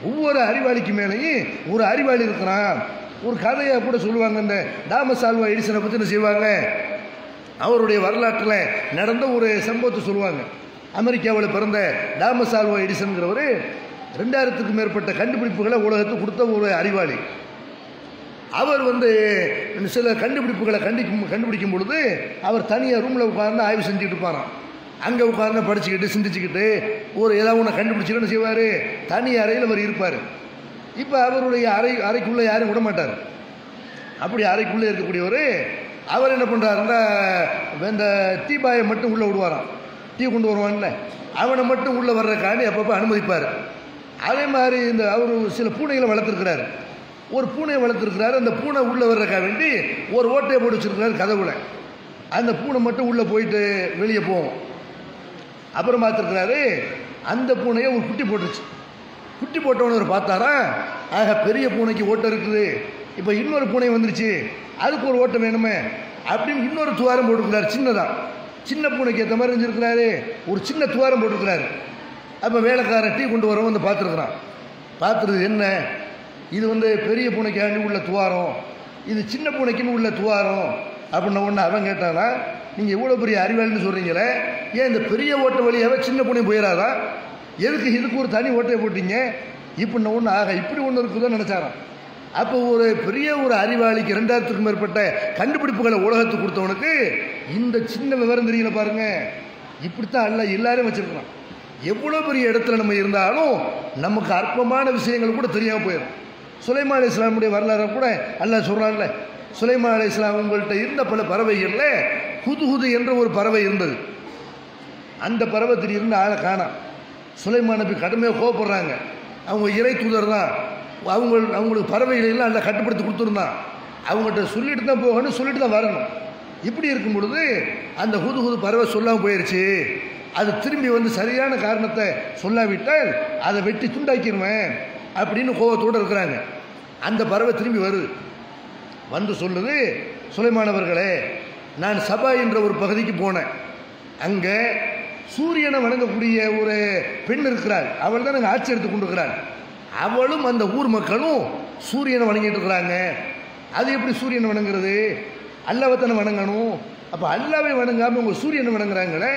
ஒவ்வொரு அறிவாளிக்கு மேலேயும் ஒரு அறிவாளி இருக்கிறான். ஒரு கதையை கூட சொல்லுவாங்க இந்த தாமஸ் ஆல்வா எடிசனை பற்றி என்ன செய்வாங்க? அவருடைய வரலாற்றில் நடந்த ஒரு சம்பவத்தை சொல்லுவாங்க. அமெரிக்காவில் பிறந்த தாமஸ் ஆல்வா எடிசன்கிறவர் ரெண்டாயிரத்துக்கும் மேற்பட்ட கண்டுபிடிப்புகளை உலகத்துக்கு கொடுத்த ஒரு அறிவாளி. அவர் வந்து சில கண்டுபிடிப்புகளை கண்டிக்கும் கண்டுபிடிக்கும் பொழுது அவர் தனியாக ரூமில் உட்கார்ந்து ஆய்வு செஞ்சுட்டு இருப்பாராம். அங்கே உட்கார்ந்து படிச்சுக்கிட்டு சிந்திச்சுக்கிட்டு ஒரு ஏதாவது ஒன்று கண்டுபிடிச்சிக்கன்னு செய்வார்? தனி அறையில் அவர் இருப்பார். இப்போ அவருடைய அறை அறைக்குள்ளே யாரும் விட மாட்டார். அப்படி அறைக்குள்ளே இருக்கக்கூடியவர் அவர் என்ன பண்ணுறாருன்னா இந்த தீபாயை மட்டும் உள்ளே விடுவாராம். டீ கொண்டு வருவான்ல. அவனை மட்டும் உள்ளே வர்றக்காண்டி அப்பப்போ அனுமதிப்பார். அதே மாதிரி இந்த அவர் சில பூனைகளை வளர்த்துருக்கிறாரு. ஒரு பூனையை வளர்த்துருக்கிறாரு அந்த பூனை உள்ளே வர்றக்கா வேண்டி ஒரு ஓட்டையை போட்டு வச்சுருக்கிறாரு கதவுல. அந்த பூனை மட்டும் உள்ளே போயிட்டு வெளியே போவோம் அப்புறம் பார்த்துருக்கிறாரு அந்த பூனையை ஒரு குட்டி போட்டுருச்சு. குட்டி போட்டவனவர் பார்த்தாரா? ஆக பெரிய பூனைக்கு ஓட்டம் இருக்குது. இப்போ இன்னொரு பூனை வந்துருச்சு. அதுக்கு ஒரு ஓட்டம் வேணுமே? அப்படின்னு இன்னொரு துவாரம் போட்டுருக்கிறாரு சின்னதாக சின்ன பூனைக்கு ஏற்ற மாதிரி செஞ்சுருக்கிறாரு ஒரு சின்ன துவாரம் போட்டிருக்கிறாரு. அப்போ வேலைக்காரன் டீ கொண்டு வரவன் வந்து பார்த்துருக்குறான். பார்த்துருது என்ன? இது வந்து பெரிய பூனைக்காண்டி உள்ள துவாரம். இது சின்ன பூனைக்குன்னு உள்ள துவாரம். அப்படின்ன ஒன்று அவன் கேட்டானா நீங்கள் இவ்வளோ பெரிய அறிவாளின்னு சொல்கிறீங்களே ஏன் இந்த பெரிய ஓட்டை வழியாகவே சின்ன பூனை போயிடாதா எதுக்கு இதுக்கு ஒரு தனி ஓட்டையை போட்டீங்க? இப்படின்ன ஒன்று ஆக இப்படி ஒன்று இருக்குதோ நினச்சாரான் அப்போ ஒரு பெரிய ஒரு அறிவாளிக்கு ரெண்டாயிரத்துக்கும் மேற்பட்ட கண்டுபிடிப்புகளை உலகத்துக்கு கொடுத்தவனுக்கு இந்த சின்ன விவரம் தெரியல பாருங்க. இப்படித்தான் அல்ல எல்லாரும் வச்சிருக்கிறான். எவ்வளோ பெரிய இடத்துல நம்ம இருந்தாலும் நமக்கு அற்பமான விஷயங்கள் கூட தெரியாமல் போயிடும். சுலைமான் இஸ்லாமுடைய வரலாறு கூட அல்ல சொல்கிறான்ல சுலைமா அலி இஸ்லாம் உங்கள்கிட்ட இருந்த பல பறவைகளில் ஹுதுஹுது என்ற ஒரு பறவை இருந்தது. அந்த பறவை திடீர்னு ஆளை காணாம் சுலைமா நபி கடுமையாக கோவப்படுறாங்க. அவங்க இறை தூதர் தான். அவங்க அவங்களுக்கு பறவைகளெல்லாம் நல்லா கட்டுப்படுத்தி கொடுத்துருந்தான். அவங்ககிட்ட சொல்லிட்டு தான் போகணும் சொல்லிட்டு தான் வரணும். இப்படி இருக்கும் பொழுது அந்த ஹுது ஹுது பறவை சொல்லாமல் போயிடுச்சு அது திரும்பி வந்து சரியான காரணத்தை சொல்லாவிட்டால் அதை வெட்டி துண்டாக்கிடுவேன் அப்படின்னு கோவத்தோடு இருக்கிறாங்க. அந்த பறவை திரும்பி வருது. வந்து சொல்லுது சுலைமானவர்களே நான் சபா என்ற ஒரு பகுதிக்கு போனேன். அங்கே சூரியனை வணங்கக்கூடிய ஒரு பெண் இருக்கிறாள். அவள் தான் நாங்கள் ஆட்சி எடுத்து கொண்டிருக்கிறாள். அவளும் அந்த ஊர் மக்களும் சூரியனை வணங்கிட்டு இருக்கிறாங்க. அது எப்படி சூரியனை வணங்குறது? அல்லாவை தானே வணங்கணும். அப்போ அல்லாவை வணங்காமல் உங்கள் சூரியனை வணங்குறாங்களே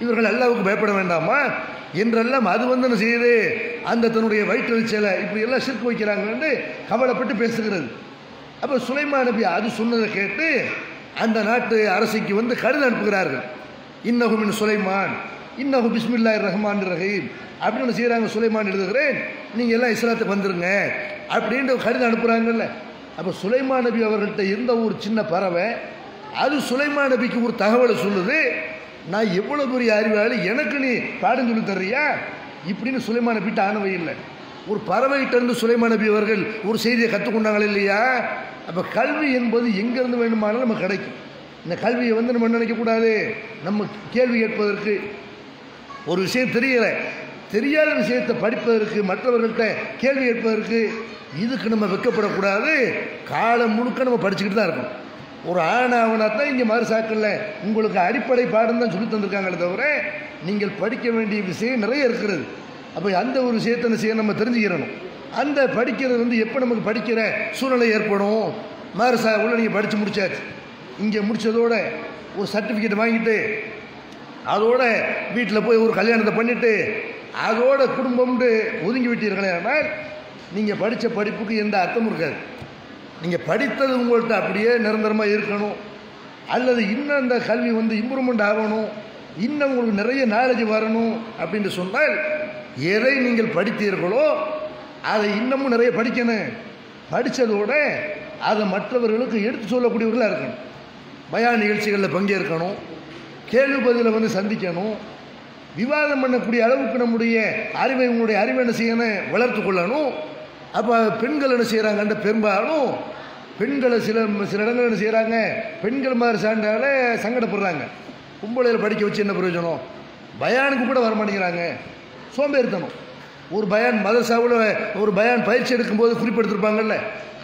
இவர்கள் அல்லாவுக்கு பயப்பட வேண்டாமா? என்றெல்லாம் அது வந்து என்ன செய்யுது? அந்த தன்னுடைய வயிற்றுச்சலை இப்படி எல்லாம் சிற்கு வைக்கிறாங்கன்னு கவலைப்பட்டு பேசுகிறது. அப்போ சுலைமா நபி அது சொன்னதை கேட்டு அந்த நாட்டு அரசிக்கு வந்து கடிதம் அனுப்புகிறார்கள். இன்னகுமின் சுலைமான் இன்னகு பிஸ்மில்லா ரஹ்மான் ரஹீம் அப்படின்னு செய்கிறாங்க சுலைமான் எழுதுகிறேன். நீங்கள் எல்லாம் இஸ்லாத்துக்கு வந்துருங்க அப்படின்ட்டு கடிதம் அனுப்புகிறாங்கல்ல அப்போ சுலைமா நபி அவர்கள்ட்ட இருந்த ஒரு சின்ன பறவை அது சுலைமா நபிக்கு ஒரு தகவலை சொல்லுது. நான் எவ்வளோ பெரிய அறிவாளி எனக்கு நீ பாடம் சொல்லி தர்றியா? இப்படின்னு சுலைமா நபிட்ட ஆனவை இல்லை ஒரு பறவைகிட்டேருந்து சுலைமா நபி அவர்கள் ஒரு செய்தியை கற்றுக்கொண்டாங்களே இல்லையா? அப்போ கல்வி என்பது எங்கேருந்து வேணுமானாலும் நமக்கு கிடைக்கும். இந்த கல்வியை வந்து நம்ம நினைக்கக்கூடாது? நம்ம கேள்வி கேட்பதற்கு. ஒரு விஷயம் தெரியல. தெரியாத விஷயத்தை படிப்பதற்கு மற்றவர்கள்ட்ட கேள்வி கேட்பதற்கு இதுக்கு நம்ம வெக்கப்படக்கூடாது. காலம் முழுக்க நம்ம படிச்சுக்கிட்டு தான் இருக்கணும். ஒரு ஆணாவனா தான் இங்கே மறுசாக்கல்ல உங்களுக்கு அடிப்படை பாடம் தான் சொல்லி தந்திருக்காங்களே தவிர நீங்கள் படிக்க வேண்டிய விஷயம் நிறைய இருக்கிறது. அப்போ அந்த ஒரு விஷயத்தை செய்ய நம்ம தெரிஞ்சுக்கிறணும். அந்த படிக்கிறது வந்து எப்போ நமக்கு படிக்கிற சூழ்நிலை ஏற்படும்? மறுசா உள்ள நீங்கள் படித்து முடிச்சாச்சு. இங்கே முடித்ததோட ஒரு சர்டிஃபிகேட் வாங்கிட்டு அதோட வீட்டில் போய் ஒரு கல்யாணத்தை பண்ணிவிட்டு அதோட குடும்பம்ட்டு ஒதுங்கி விட்டீர்களே ஆனால் நீங்கள் படித்த படிப்புக்கு எந்த அர்த்தமும் இருக்காது. நீங்கள் படித்தது உங்கள்கிட்ட அப்படியே நிரந்தரமாக இருக்கணும். அல்லது இன்னும் அந்த கல்வி வந்து இம்ப்ரூவ்மெண்ட் ஆகணும். இன்னும் உங்களுக்கு நிறைய நாலேஜ் வரணும் அப்படின்னு சொன்னால் எதை நீங்கள் படித்தீர்களோ அதை இன்னமும் நிறைய படிக்கணும். படித்ததோட அதை மற்றவர்களுக்கு எடுத்து சொல்லக்கூடியவர்களாக இருக்கணும். பயா நிகழ்ச்சிகளில் பங்கேற்கணும். கேள்வி பதிலை வந்து சந்திக்கணும். விவாதம் பண்ணக்கூடிய அளவுக்கு நம்முடைய அறிவை உங்களுடைய அறிவை என்ன செய்யணும்? வளர்த்து கொள்ளணும். அப்போ பெண்கள் என்ன செய்கிறாங்கன்ற பெரும்பாலும் பெண்களை சில சில இடங்கள் என்ன செய்கிறாங்க பெண்கள் மாதிரி சார்ந்தாலே சங்கடப்படுறாங்க. கும்பலையில் படிக்க வச்சு என்ன பிரயோஜனம்? பயானுக்கு கூட வர மாட்டேங்கிறாங்க. சோம்பேறித்தனம். ஒரு பயான் மதரசாவில் ஒரு பயான் பயிற்சி எடுக்கும்போது குறிப்பு எடுத்திருப்பாங்கல்ல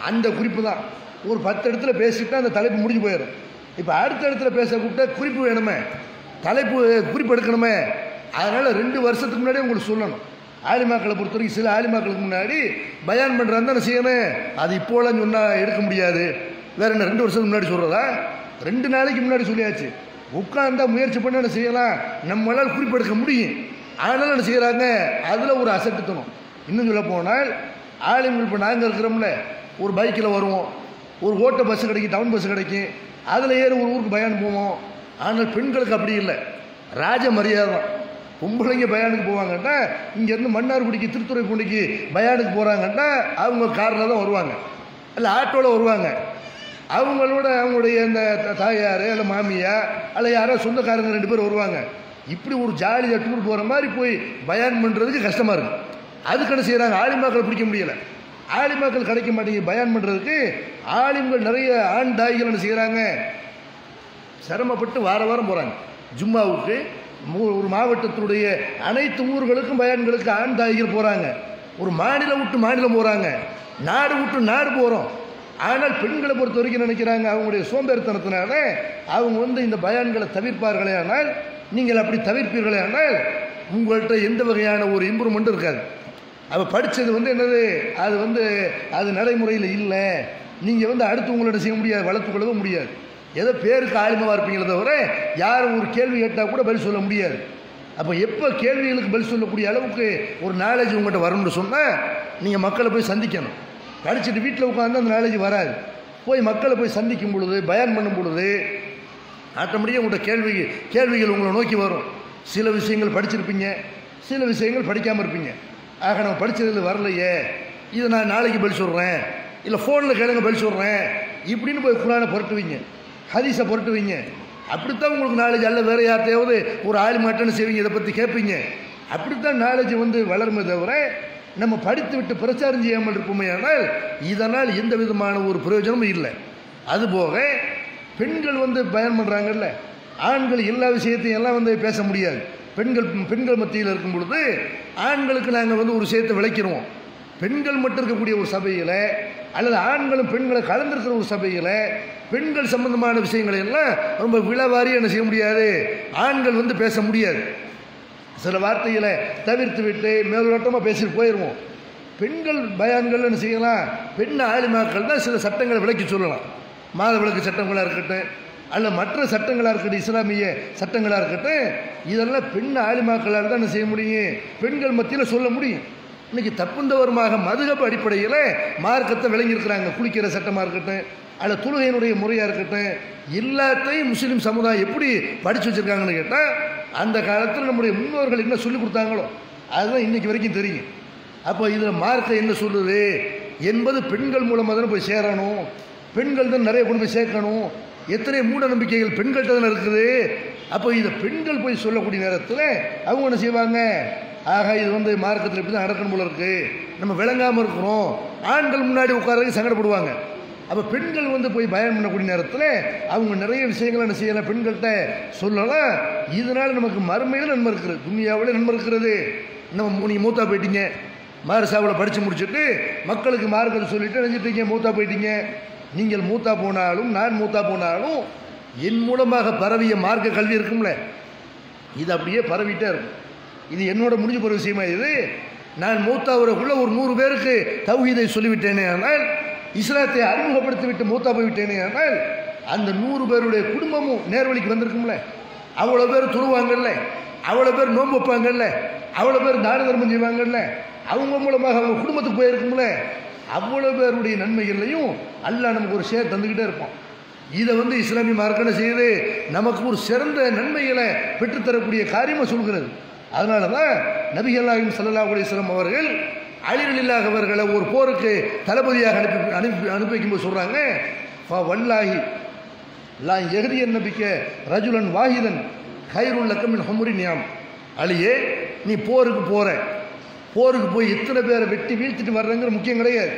அந்த குறிப்பு தான் ஒரு பத்து இடத்துல பேசிட்டு அந்த தலைப்பு முடிஞ்சு போயிடும். இப்போ அடுத்த இடத்துல பேச கூப்பிட்டா குறிப்பு வேணுமே? தலைப்பு குறிப்பு எடுக்கணுமே? அதனால் ரெண்டு வருஷத்துக்கு முன்னாடியே உங்களுக்கு சொல்லணும். ஆலிமாக்களை பொறுத்த வரைக்கும் சில ஆலிமாக்களுக்கு முன்னாடி பயான் பண்ணுறாங்க என்ன செய்யணும் அது இப்போலாம் சொன்னால் எடுக்க முடியாது. வேற என்ன ரெண்டு வருஷத்துக்கு முன்னாடி சொல்கிறதா ரெண்டு நாளைக்கு முன்னாடி சொல்லியாச்சு. உட்காந்தா முயற்சி பண்ண என்ன செய்யலாம்? நம்மளால் குறிப்பெடுக்க முடியும். அதனால் என்ன செய்கிறாங்க அதில் ஒரு அசட்டுத்தணும் இன்னும் சொல்ல போனால் ஆலிம்கள் இப்போ நாங்கள் இருக்கிறோம்ல ஒரு பைக்கில் வருவோம். ஒரு ஓட்ட பஸ் கிடைக்கும் டவுன் பஸ் கிடைக்கும். அதில் ஏறி ஒரு ஊருக்கு பயான் போவோம். ஆனால் பெண்களுக்கு அப்படி இல்லை. ராஜ மரியாதை தான். பொம்பளைங்க பயானுக்கு போவாங்கன்னா இங்கேருந்து மன்னார்குடிக்கு திருத்துறைப்பூண்டிக்கு பயானுக்கு போகிறாங்கன்னா அவங்க காரில் தான் வருவாங்க. இல்லை ஆட்டோவில் வருவாங்க. அவங்களோட அவங்களுடைய இந்த த- தாயார் இல்லை மாமியா அல்ல யாரோ சொந்தக்காரங்க ரெண்டு பேர் வருவாங்க. இப்படி ஒரு ஜாலியாக டூர் போகிற மாதிரி போய் பயான் பண்ணுறதுக்கு கஷ்டமாக இருக்கும் அதுக்கடை செய்கிறாங்க ஆலிமாக்களை பிடிக்க முடியலை. ஆலிமாக்கள் கிடைக்க மாட்டேங்குது பயான் பண்ணுறதுக்கு ஆலிம்கள் நிறைய ஆண் தாய்கள் செய்கிறாங்க சிரமப்பட்டு வார வாரம் போகிறாங்க ஜும்மாவுக்கு ஒரு மாவட்டத்தினுடைய அனைத்து ஊர்களுக்கும் பயான்களுக்கு ஆண் தாய்கள் போகிறாங்க ஒரு மாநிலம் விட்டு மாநிலம் போகிறாங்க நாடு விட்டு நாடு போகிறோம் ஆனால் பெண்களை பொறுத்த வரைக்கும் நினைக்கிறாங்க? அவங்களுடைய சோம்பேறித்தனத்தினால அவங்க வந்து இந்த பயான்களை தவிர்ப்பார்களே ஆனால் நீங்கள் அப்படி தவிர்ப்பீர்களே ஆனால் உங்கள்கிட்ட எந்த வகையான ஒரு இம்ப்ரூவ்மெண்ட்டும் இருக்காது. அவள் படித்தது வந்து என்னது? அது வந்து அது நடைமுறையில் இல்லை. நீங்கள் வந்து அடுத்து உங்களோட செய்ய முடியாது வளர்த்து கொள்ளவும் முடியாது. ஏதோ பேருக்கு ஆளுமையாக இருப்பீங்களே தவிர யாரும் ஒரு கேள்வி கேட்டால் கூட பதில் சொல்ல முடியாது. அப்போ எப்போ கேள்விகளுக்கு பதில் சொல்லக்கூடிய அளவுக்கு ஒரு நாலேஜ் உங்கள்கிட்ட வரணும்னு சொன்னால் நீங்கள் மக்களை போய் சந்திக்கணும். படிச்சுட்டு வீட்டில் உட்காந்து அந்த நாலேஜ் வராது. போய் மக்களை போய் சந்திக்கும் பொழுது பயன் பண்ணும் பொழுது ஆட்டோமேட்டிக்காக உங்கள்கிட்ட கேள்வி கேள்விகள் உங்களை நோக்கி வரும். சில விஷயங்கள் படிச்சிருப்பீங்க சில விஷயங்கள் படிக்காமல் இருப்பீங்க. ஆக நம்ம படித்ததில் வரலையே இதை நான் நாளைக்கு பதில் சொல்கிறேன் இல்லை ஃபோனில் கேளுங்க பதில் சொல்கிறேன் இப்படின்னு போய் குரானை புரட்டுவீங்க. ஹதீஸை புரட்டுவீங்க. அப்படித்தான் உங்களுக்கு நாலேஜ் அல்ல வேற யார்ட்டையாவது ஒரு ஆள் மாட்டேன்னு செய்வீங்க இதை பற்றி கேட்பீங்க. அப்படித்தான் நாலேஜ் வந்து வளருமே தவிர நம்ம படித்து விட்டு பிரச்சாரம் செய்யாமல் இருப்போமே ஆனால் இதனால் எந்த விதமான ஒரு பிரயோஜனமும் இல்லை. அதுபோக பெண்கள் வந்து பயன் பண்ணுறாங்கல்ல ஆண்கள் எல்லா விஷயத்தையும் எல்லாம் வந்து பேச முடியாது. பெண்கள் பெண்கள் மத்தியில் இருக்கும் பொழுது ஆண்களுக்கு நாங்கள் வந்து ஒரு விஷயத்தை விளைக்கிறோம் பெண்கள் மட்டும் இருக்கக்கூடிய ஒரு சபையில் அல்லது ஆண்களும் பெண்களை கலந்துருக்கிற ஒரு சபையில் பெண்கள் சம்பந்தமான விஷயங்களை எல்லாம் ரொம்ப விளவாரி என்ன செய்ய முடியாது. ஆண்கள் வந்து பேச முடியாது. சில வார்த்தைகளை தவிர்த்து விட்டு மேலோட்டமாக பேசிட்டு போயிடுவோம் பெண்கள் பயான்கள் என்ன செய்யலாம்? பெண் ஆளுமாக்கள் தான் சில சட்டங்களை விளக்கி சொல்லலாம். மாத விளக்கு சட்டங்களாக இருக்கட்டும் அல்ல மற்ற சட்டங்களாக இருக்கட்டும் இஸ்லாமிய சட்டங்களாக இருக்கட்டும் இதெல்லாம் பெண் ஆளுமாக்களால் தான் என்ன செய்ய முடியும்? பெண்கள் மத்தியில் சொல்ல முடியும். இன்னைக்கு தப்புந்தவருமாக மதுகப்பு அடிப்படையில் மார்க்கத்தை விளங்கியிருக்கிறாங்க. குளிக்கிற சட்டமாக இருக்கட்டும் அல்ல தொழுகையினுடைய முறையாக இருக்கட்டும் எல்லாத்தையும் முஸ்லீம் சமுதாயம் எப்படி படித்து வச்சுருக்காங்கன்னு கேட்டால் அந்த காலத்தில் நம்முடைய முன்னோர்கள் என்ன சொல்லி கொடுத்தாங்களோ அதுதான் இன்னைக்கு வரைக்கும் தெரியும். அப்போ இதில் மார்க்கை என்ன சொல்லுது? என்பது பெண்கள் மூலமாக தானே போய் சேரணும். பெண்கள் தான் நிறைய கொண்டு போய் சேர்க்கணும். எத்தனை மூட நம்பிக்கைகள் பெண்கள்கிட்ட தானே இருக்குது? அப்போ இதை பெண்கள் போய் சொல்லக்கூடிய நேரத்தில் அவங்க என்ன செய்வாங்க? ஆக இது வந்து மார்க்கத்தில் இப்படி தான் நடக்கணும் போல இருக்கு. நம்ம விளங்காமல் இருக்கிறோம். ஆண்கள் முன்னாடி உட்காரதுக்கு சங்கடப்படுவாங்க. அப்போ பெண்கள் வந்து போய் பயம் பண்ணக்கூடிய நேரத்தில் அவங்க நிறைய விஷயங்களை என்ன செய்யலாம்? பெண்கள்கிட்ட சொல்லலாம். இதனால் நமக்கு மறுமையில் நன்மை இருக்கிறது. துனியாவில் நன்மை இருக்கிறது. நம்ம நீங்கள் மூத்தா போயிட்டீங்க. மாரசாவில் படித்து முடிச்சுட்டு மக்களுக்கு மார்க்கத்தை சொல்லிட்டு நினைச்சிட்டீங்க மூத்தா போயிட்டீங்க. நீங்கள் மூத்தா போனாலும் நான் மூத்தா போனாலும் என் மூலமாக பரவிய மார்க்க கல்வி இருக்கும்ல. இது அப்படியே பரவிட்டே இருக்கும். இது என்னோட முடிஞ்சு போகிற விஷயமா இது? நான் மூத்தாவரக்குள்ள ஒரு நூறு பேருக்கு தௌஹீதை சொல்லிவிட்டேனே ஆனால் இஸ்லாத்தை அறிமுகப்படுத்தி விட்டு மூத்தா போய்விட்டேனே ஆனால் அந்த நூறு பேருடைய குடும்பமும் நேர்வழிக்கு வந்திருக்கும்ல. அவ்வளோ பேர் துருவாங்கல்ல அவ்வளோ பேர் நோன்பு வைப்பாங்கல்ல அவ்வளோ பேர் தான தர்மம் செய்வாங்கல்ல அவங்க மூலமாக அவங்க குடும்பத்துக்கு போயிருக்கும்ல. அவ்வளோ பேருடைய நன்மைகள்லையும் அல்லாஹ் நமக்கு ஒரு ஷேர் தந்துக்கிட்டே இருப்போம் இதை வந்து இஸ்லாமிய மார்க்கென செய்து நமக்கு ஒரு சிறந்த நன்மைகளை பெற்றுத்தரக்கூடிய காரியமாக சொல்கிறது அதனால தான் நபிகள் நாயகம் ஸல்லல்லாஹு அவர்கள் அலிரலில்லாஹ் அவர்களை ஒரு போருக்கு தளபதியாக அனுப்பி அனுப்பி அனுப்பி வைக்கும்போது சொல்கிறாங்க வல்லாஹி லா எகதிய நபிக்க ரஜுலன் வாஹிதன் கைருல் லக்கமின் ஹமுரி நியாம். அழியே நீ போருக்கு போகிற போருக்கு போய் இத்தனை பேரை வெட்டி வீழ்த்திட்டு வர்றங்கிற முக்கியம் கிடையாது.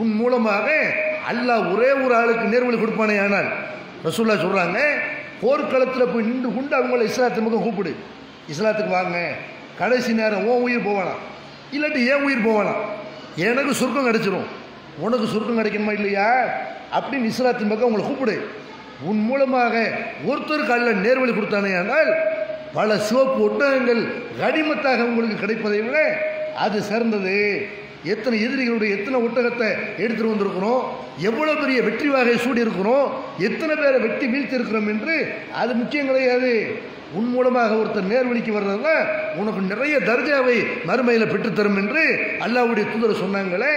உன் மூலமாக அல்லாஹ் ஒரே ஒரு ஆளுக்கு நேர்வழி கொடுப்பானே ஆனால். ரசூல்லா சொல்கிறாங்க போர்க்களத்தில் போய் நின்று கொண்டு அவங்கள இஸ்லாத்து பக்கம் கூப்பிடு. இஸ்லாத்துக்கு வாங்க. கடைசி நேரம் ஓ உயிர் போகலாம். இல்லாட்டி ஏன் உயிர் போகலாம்? எனக்கு சுருக்கம் கிடச்சிரும். உனக்கு சுருக்கம் கிடைக்கணுமா இல்லையா? அப்படின்னு இஸ்லாத்தின் பக்கம் உங்களை கூப்பிடு. உன் மூலமாக ஒருத்தருக்கு காலில் நேர்வழி கொடுத்தானே ஆனால் பல சிவப்பு ஒட்டகங்கள் கடிமத்தாக உங்களுக்கு கிடைப்பதை விட அது சிறந்தது. எத்தனை எதிரிகளுடைய எத்தனை ஒட்டகத்தை எடுத்துகிட்டு வந்திருக்கிறோம்? எவ்வளோ பெரிய வெற்றி வாகை சூடி இருக்கிறோம் எத்தனை பேரை வெட்டி வீழ்த்திருக்கிறோம் என்று அது முக்கியம் கிடையாது. உன் மூலமாக ஒருத்தர் நேர்வழிக்கு வர்றதுனா உனக்கு நிறைய தர்ஜாவை மறுமையில் பெற்றுத்தரும் என்று அல்லாவுடைய தூதர் சொன்னாங்களே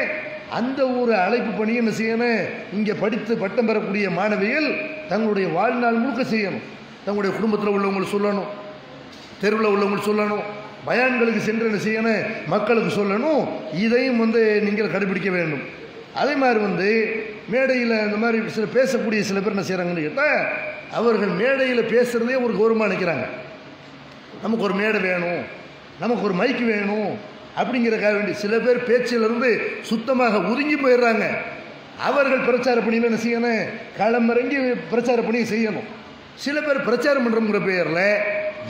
அந்த ஒரு அழைப்பு பணியை என்ன செய்யணும்? இங்கே படித்து பட்டம் பெறக்கூடிய மாணவிகள் தங்களுடைய வாழ்நாள் முழுக்க செய்யணும். தங்களுடைய குடும்பத்தில் உள்ளவங்களை சொல்லணும். தெருவில் உள்ளவங்களுக்கு சொல்லணும். பயான்களுக்கு சென்று என்ன செய்யணும்? மக்களுக்கு சொல்லணும். இதையும் வந்து நீங்கள் கடைபிடிக்க வேண்டும். அதே மாதிரி வந்து மேடையில் இந்த மாதிரி சில பேசக்கூடிய சில பேர் என்ன செய்கிறாங்கன்னு கேட்டால் அவர்கள் மேடையில் பேசுகிறதே ஒரு கௌரவமாக நினைக்கிறாங்க. நமக்கு ஒரு மேடை வேணும் நமக்கு ஒரு மைக்கு வேணும் அப்படிங்கிறக்காக வேண்டி சில பேர் பேச்சிலிருந்து சுத்தமாக ஒதுங்கி போயிடுறாங்க. அவர்கள் பிரச்சார பணியில் என்ன செய்யணும்? களமிறங்கி பிரச்சார பணியை செய்யணும். சில பேர் பிரச்சாரம் பண்ணுறோங்கிற பெயரில்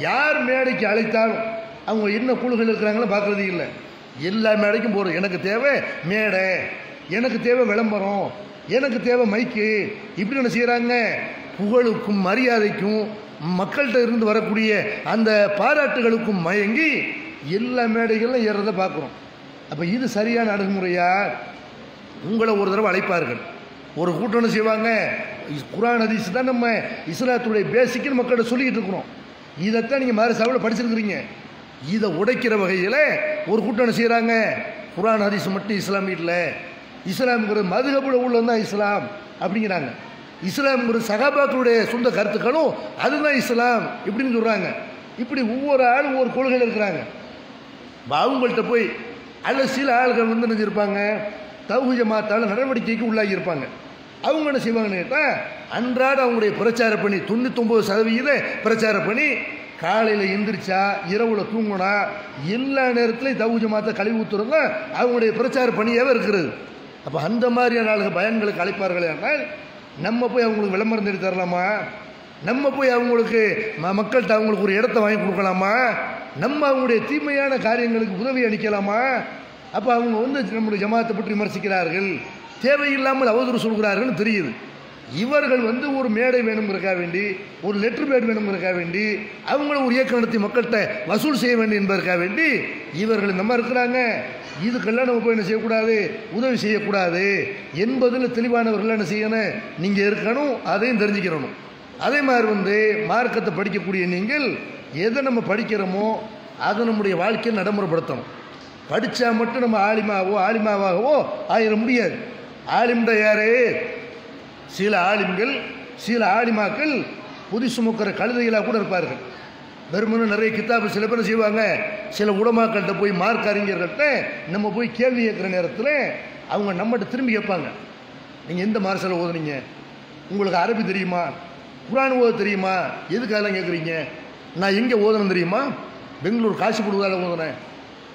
யார் மேடைக்கு அழைத்தாலும் அவங்க என்ன குழுகள் இருக்கிறாங்களோ பார்க்குறது இல்லை. எல்லா மேடைக்கும் போகிறோம் எனக்கு தேவை மேடை எனக்கு தேவை விளம்பரம் எனக்கு தேவை மைக்கு இப்படி என்ன செய்கிறாங்க புகழுக்கும் மரியாதைக்கும் மக்கள்கிட்ட இருந்து வரக்கூடிய அந்த பாராட்டுகளுக்கும் மயங்கி எல்லா மேடைகளும் ஏறதை பார்க்குறோம். அப்போ இது சரியான அணுகுமுறையா உங்களை ஒரு தடவை அழைப்பார்கள். ஒரு கூட்டணி செய்வாங்க. குரான் குர்ஆன் தான் நம்ம இஸ்லாத்துடைய பேசிக்குன்னு மக்கள்கிட்ட சொல்லிக்கிட்டு இருக்கிறோம். இதைத்தான் நீங்கள் மாதிரி சபையில் படிச்சிருக்கிறீங்க. இதை உடைக்கிற வகையில் ஒரு கூட்டணி செய்கிறாங்க குரான் ஹதீஸ் மட்டும் இஸ்லாம் இல்லை இஸ்லாம்ங்கிறது மதுகபுல உள்ளது தான் இஸ்லாம் அப்படிங்கிறாங்க. இஸ்லாம் ஒரு சகாபாக்களுடைய சொந்த கருத்துக்களும் அதுதான் இஸ்லாம் இப்படின்னு சொல்கிறாங்க இப்படி ஒவ்வொரு ஆளும் ஒவ்வொரு கொள்கையில் இருக்கிறாங்க. அவங்கள்ட்ட போய் அல்ல சில ஆள்கள் வந்து நினைச்சிருப்பாங்க தௌஹி ஜமாத்தால் நடவடிக்கைக்கு உள்ளாகி இருப்பாங்க. அவங்க என்ன செய்வாங்கன்னு கேட்டால் அன்றாட அவங்களுடைய பிரச்சார பணி தொண்ணூத்தொம்பது சதவீத பிரச்சார பணி காலையில் எந்திரிச்சா இரவில் தூங்கினா எல்லா நேரத்துலையும் தவுஜமாத்த கழிவு ஊத்துறது தான் அவங்களுடைய பிரச்சார பணியாகவே இருக்கிறது. அப்போ அந்த மாதிரியான ஆளுக பயன்களுக்கு அழைப்பார்களே ஆனால் நம்ம போய் அவங்களுக்கு விளம்பரம் தேடி தரலாமா? நம்ம போய் அவங்களுக்கு ம மக்கள்கிட்ட அவங்களுக்கு ஒரு இடத்த வாங்கி கொடுக்கலாமா? நம்ம அவங்களுடைய தீமையான காரியங்களுக்கு உதவி அளிக்கலாமா? அப்போ அவங்க வந்து நம்முடைய ஜமாத்தை பற்றி விமர்சிக்கிறார்கள். தேவையில்லாமல் அவதூறு சொல்கிறார்கள்னு தெரியுது. இவர்கள் வந்து ஒரு மேடை வேணுங்கிறக்கா வேண்டி ஒரு லெட்டர் பேட் வேணுங்கிறக்கா வேண்டி அவங்கள ஒரு இயக்கம் நடத்தி மக்கள்கிட்ட வசூல் செய்ய வேண்டும் என்பதற்காக வேண்டி இவர்கள் இந்த மாதிரி இருக்கிறாங்க. இதுக்கெல்லாம் நம்ம போய் என்ன செய்யக்கூடாது? உதவி செய்யக்கூடாது என்பதில் தெளிவானவர்கள் என்ன செய்யணும்? நீங்கள் இருக்கணும் அதையும் தெரிஞ்சுக்கிறணும். அதே மாதிரி வந்து மார்க்கத்தை படிக்கக்கூடிய நீங்கள் எதை நம்ம படிக்கிறோமோ அதை நம்முடைய வாழ்க்கையில் நடைமுறைப்படுத்தணும். படித்தா மட்டும் நம்ம ஆலிமாவோ ஆலிமாவாகவோ ஆயிட முடியாது. ஆலிம்ட யாரு? சில ஆலிம்கள் சில ஆலிமாக்கள் புதி சுமக்கிற கழுதைகளாக கூட இருப்பார்கள். வெறுமனே நிறைய கித்தாபு சில பேர் செய்வாங்க? சில உடமாக்கள்கிட்ட போய் மார்க் அறிஞர்கள்ட்ட நம்ம போய் கேள்வி கேட்குற நேரத்தில் அவங்க நம்மகிட்ட திரும்பி கேட்பாங்க. நீங்கள் எந்த மார்சலை ஓதுனீங்க? உங்களுக்கு அரபி தெரியுமா? குரான் ஓத தெரியுமா? எதுக்கு அதெல்லாம் கேட்குறீங்க? நான் எங்கே ஓதுனேன் தெரியுமா? பெங்களூர் காசிபுடுதால ஓதுனேன்.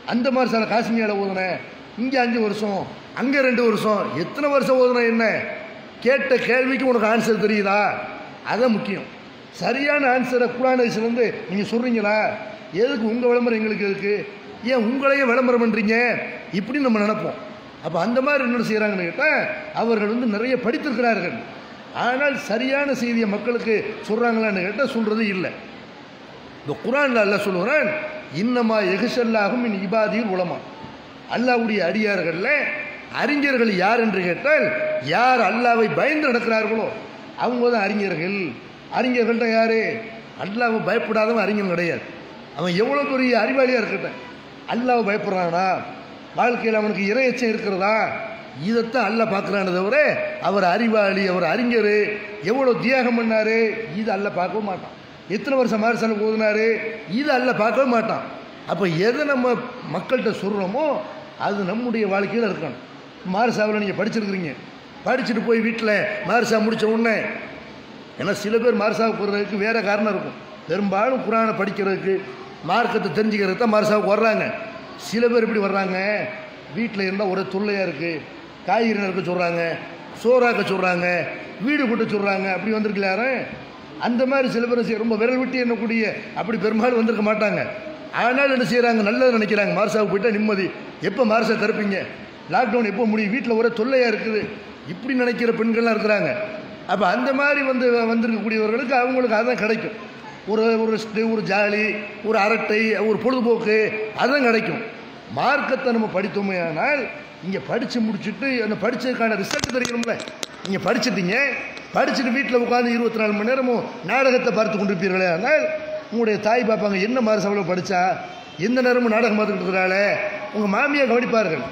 அந்த மாதிரி சில காசிமியாவில் ஓதுனேன். இங்கே அஞ்சு வருஷம் அங்கே ரெண்டு வருஷம் எத்தனை வருஷம் ஓதுனேன் என்ன? கேட்ட கேள்விக்கு உனக்கு ஆன்சர் தெரியுதா? அதான் முக்கியம். சரியான ஆன்சரை குரானேஸ்லேருந்து நீங்கள் சொல்கிறீங்களா எதுக்கு உங்கள் விளம்பரம் எங்களுக்கு இருக்குது ஏன் உங்களையே விளம்பரம் பண்ணுறீங்க இப்படி நம்ம நினைப்போம். அப்போ அந்த மாதிரி என்ன செய்கிறாங்கன்னு கேட்டால் அவர்கள் வந்து நிறைய படித்திருக்கிறார்கள். ஆனால் சரியான செய்தியை மக்களுக்கு சொல்கிறாங்களான்னு கேட்டால் சொல்கிறது இல்லை. இந்த குரான் அல்ல சொல்லுகிறான் இன்னமா எகுசல்லாகும் இன் இபாதியில் உலமா. அல்லாவுடைய அடியார்களில் அறிஞர்கள் யார் என்று கேட்டால் யார் அல்லாவை பயந்து நடக்கிறார்களோ அவங்க தான் அறிஞர்கள். அறிஞர்கள்ட்ட யாரு? அல்லாவை பயப்படாதவன் அறிஞன் கிடையாது. அவன் எவ்வளோ பெரிய அறிவாளியாக இருக்கட்டும். அல்லாவை பயப்படுறானா? வாழ்க்கையில் அவனுக்கு இரையச்சம் இருக்கிறதா? இதைத்தான் அல்ல பார்க்குறானே தவிர அவர் அறிவாளி அவர் அறிஞர் எவ்வளோ தியாகம் பண்ணார்? இது அல்ல பார்க்கவும் மாட்டான். எத்தனை வருஷம் மாரிசனுக்கு ஓதுனாரு? இது அல்ல பார்க்கவே மாட்டான். அப்போ எதை நம்ம மக்கள்கிட்ட சொல்கிறோமோ அது நம்முடைய வாழ்க்கையில் இருக்கணும். மாரிசாவில் நீங்கள் படிச்சிருக்கிறீங்க. படிச்சுட்டு போய் வீட்டில் மாரிசா முடித்த உடனே ஏன்னா சில பேர் மார்சாவுக்கு போகிறதுக்கு வேறு காரணம் இருக்கும். பெரும்பாலும் குரானை படிக்கிறதுக்கு மார்க்கத்தை தெரிஞ்சுக்கிறதுக்கு தான் மார்சாவுக்கு வர்றாங்க. சில பேர் இப்படி வர்றாங்க? வீட்டில் இருந்தால் ஒரே தொல்லையாக இருக்குது காய்கறி நறுக்க சொல்கிறாங்க சோறாக்க சொல்கிறாங்க வீடு கூட்ட சொல்கிறாங்க அப்படி வந்திருக்கல யாரும் அந்த மாதிரி சில பேர் செய்ய- ரொம்ப விரல் விட்டு எண்ணக்கூடிய அப்படி பெரும்பாலும் வந்திருக்க மாட்டாங்க. ஆனால் என்ன செய்கிறாங்க நல்லது நினைக்கிறாங்க. மார்சாவுக்கு போயிட்டால் நிம்மதி. எப்போ மார்சா திறப்பீங்க லாக்டவுன் எப்போ முடியும்? வீட்டில் ஒரே தொல்லையாக இருக்குது. இப்படி நினைக்கிற பெண்கள்லாம் இருக்கிறாங்க. அப்போ அந்த மாதிரி வந்து வந்திருக்கக்கூடியவர்களுக்கு அவங்களுக்கு அதுதான் கிடைக்கும். ஒரு ஒரு ஒரு ஜாலி ஒரு அரட்டை ஒரு பொழுதுபோக்கு அதுதான் கிடைக்கும். மார்க்கத்தை நம்ம படித்தோமே ஆனால் இங்கே படித்து முடிச்சுட்டு அந்த படித்ததுக்கான ரிசல்ட் தெரியணும்ல நீங்கள் படிச்சிட்டீங்க. படிச்சுட்டு வீட்டில் உட்காந்து இருபத்தி நாலு மணி நேரமும் நாடகத்தை பார்த்து கொண்டிருப்பீர்களே ஆனால் உங்களுடைய தாய் பார்ப்பாங்க என்ன மாதிரி சபையில் படித்தா எந்த நேரமும் நாடகம் பார்த்துக்கிட்டு இருக்கிறாளே உங்கள் மாமியாக கவனிப்பார்கள்.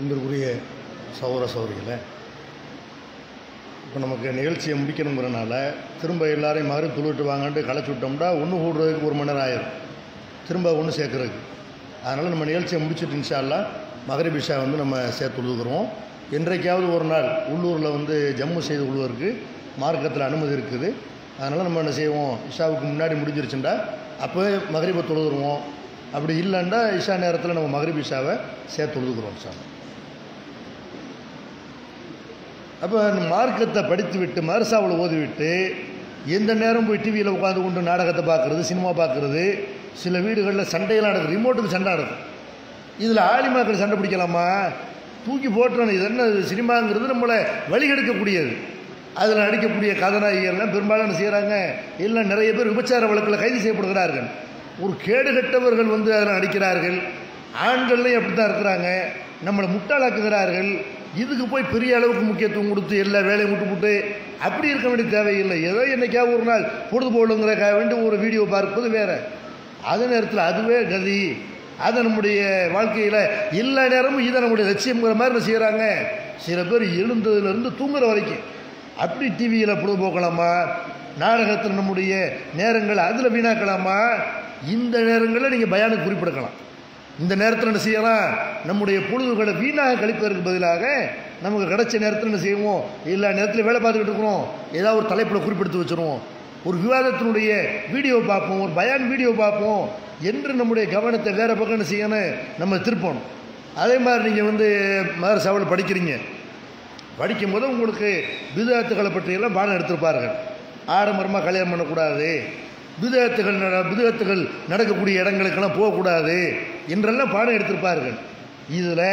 அன்பிற்குரிய சௌர சௌரிகளை இப்போ நமக்கு நிகழ்ச்சியை முடிக்கணுங்கிறனால திரும்ப எல்லாரையும் மாதிரி துளுட்டு வாங்கன்ட்டு களைச்சி விட்டோம்னா ஒன்று கூடுறதுக்கு ஒரு மணி நேரம் ஆயிரும். திரும்ப ஒன்று சேர்க்குறதுக்கு. அதனால் நம்ம நிகழ்ச்சியை முடிச்சுட்டு இன்ஷால்லாம் மகரிபிஷா வந்து நம்ம சேர்த்து உழுதுக்கிறோம் என்றைக்காவது ஒரு நாள் உள்ளூரில் வந்து ஜம்மு செய்து கொள்வதற்கு மார்க்கத்தில் அனுமதி இருக்குது. அதனால் நம்ம என்ன செய்வோம் இஷாவுக்கு முன்னாடி முடிஞ்சிருச்சுண்டா அப்போ மகரிபை தொழுதுருவோம். அப்படி இல்லைண்டா இஷா நேரத்தில் நம்ம மகரிப் இஷாவை சேர்த்து உழுதுக்கிறோம் சார் அப்போ அந்த மார்க்கத்தை படித்து விட்டு மருசாவில் ஓதிவிட்டு எந்த நேரம் போய் டிவியில் உட்காந்து கொண்டு நாடகத்தை பார்க்குறது சினிமா பார்க்குறது சில வீடுகளில் சண்டையெல்லாம் நடக்குது ரிமோட்டுக்கு சண்டை நடக்கும். இதில் ஆலிமாக்கள் சண்டை பிடிக்கலாமா? தூக்கி போட்டுறணும் இது என்ன சினிமாங்கிறது நம்மளை வழிகெடுக்கக்கூடியது. அதில் நடிக்கக்கூடிய கதாநாயகிகள்லாம் பெரும்பாலும் செய்கிறாங்க இல்லை நிறைய பேர் விபச்சார வழக்கில் கைது செய்யப்படுகிறார்கள். ஒரு கேடு கெட்டவர்கள் வந்து அதில் நடிக்கிறார்கள். ஆண்கள்லையும் அப்படி தான் இருக்கிறாங்க. நம்மளை முட்டாளாக்குகிறார்கள். இதுக்கு போய் பெரிய அளவுக்கு முக்கியத்துவம் கொடுத்து எல்லா வேலையும் விட்டு விட்டு அப்படி இருக்க வேண்டிய தேவையில்லை. ஏதோ என்னைக்காவது ஒரு நாள் பொழுதுபோலுங்கிறக்காக வேண்டி ஒரு வீடியோ பார்ப்பது வேறு. அதே நேரத்தில் அதுவே கதி. அதை நம்முடைய வாழ்க்கையில் எல்லா நேரமும் இதை நம்முடைய லட்சியங்கிற மாதிரி என்ன செய்கிறாங்க சில பேர் எழுந்ததுலேருந்து தூங்குற வரைக்கும். அப்படி டிவியில் பொழுதுபோக்கலாமா நாடகத்தில் நம்முடைய நேரங்கள் அதில் வீணாக்கலாமா? இந்த நேரங்களில் நீங்கள் பயானுக்கு குறிப்பிடக்கலாம். இந்த நேரத்தில் என்ன செய்யலாம்? நம்முடைய பொழுதுகளை வீணாக கழிப்பதற்கு பதிலாக நமக்கு கிடைச்ச நேரத்தில் என்ன செய்வோம்? எல்லா நேரத்திலும் வேலை பார்த்துக்கிட்டு இருக்கிறோம். ஏதாவது ஒரு தலைப்பில் குறிப்பிடுத்து வச்சுருவோம். ஒரு விவாதத்தினுடைய வீடியோ பார்ப்போம். ஒரு பயான் வீடியோ பார்ப்போம். என்று நம்முடைய கவனத்தை வேறு பக்கம் என்ன செய்யணும்? நம்ம திருப்பணும். அதே மாதிரி நீங்கள் வந்து மாதிரி சவல் படிக்கிறீங்க. படிக்கும்போது உங்களுக்கு விதத்துகளை பற்றியெல்லாம் பாடம் எடுத்திருப்பார்கள். ஆடம்பரமாக கல்யாணம் பண்ணக்கூடாது. விதத்துகள் விதத்துகள் நடக்கக்கூடிய இடங்களுக்கெல்லாம் போகக்கூடாது. என்றெல்லாம் பாடம் எடுத்திருப்பார்கள். இதில்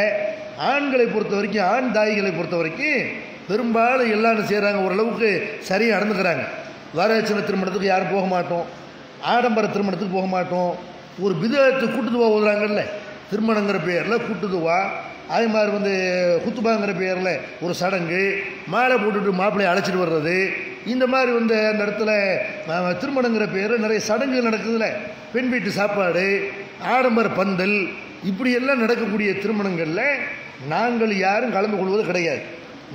ஆண்களை பொறுத்த வரைக்கும் ஆண் தாய்களை பொறுத்த வரைக்கும் பெரும்பாலும் எல்லாரும் செய்கிறாங்க ஓரளவுக்கு சரியாக நடந்துக்கிறாங்க. வரதட்சணை திருமணத்துக்கு யாரும் போக மாட்டோம். ஆடம்பர திருமணத்துக்கு போக மாட்டோம். ஒரு விதத்து கூட்டுதுவா ஓதுறாங்கல்ல. திருமணங்கிற பேரில் கூட்டுதுவா. அதே மாதிரி வந்து குத்துபாங்கிற பேரில் ஒரு சடங்கு. மாலை போட்டுட்டு மாப்பிள்ளையை அழைச்சிட்டு வர்றது. இந்த மாதிரி வந்து அந்த இடத்துல திருமணங்கிற பேரில் நிறைய சடங்குகள் நடக்குதுல்ல. பெண் வீட்டு சாப்பாடு ஆடம்பர பந்தல் இப்படியெல்லாம் நடக்கக்கூடிய திருமணங்களில் நாங்கள் யாரும் கலந்து கொள்வது கிடையாது.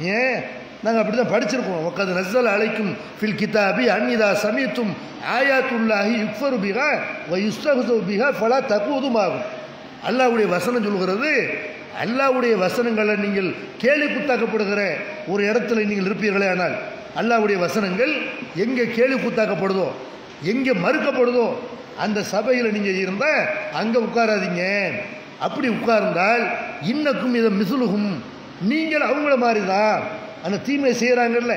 ஏன்? நாங்கள் அப்படி தான் படிச்சிருக்கோம். உட்காந்து நசல் அழைக்கும் ஃபில் கிதாபி அன்னிதா சமயத்தும் ஆயாத்துல்லாஹி யுக்ஃபரு பிகா வ பிகா ஃபலா தக்குவதும் ஆகும் அல்லாவுடைய வசனம் சொல்கிறது அல்லாவுடைய வசனங்களை நீங்கள் கேள்வி குத்தாக்கப்படுகிற ஒரு இடத்துல நீங்கள் இருப்பீர்களே ஆனால் அல்லாவுடைய வசனங்கள் எங்கே கேள்வி குத்தாக்கப்படுதோ எங்கே மறுக்கப்படுதோ அந்த சபையில் நீங்கள் இருந்தால் அங்கே உட்காராதீங்க. அப்படி உட்கார்ந்தால் இன்னக்கும் இதை மிசுலுகும். நீங்கள் அவங்கள மாதிரி தான் அந்த தீமையை செய்கிறாங்கல்ல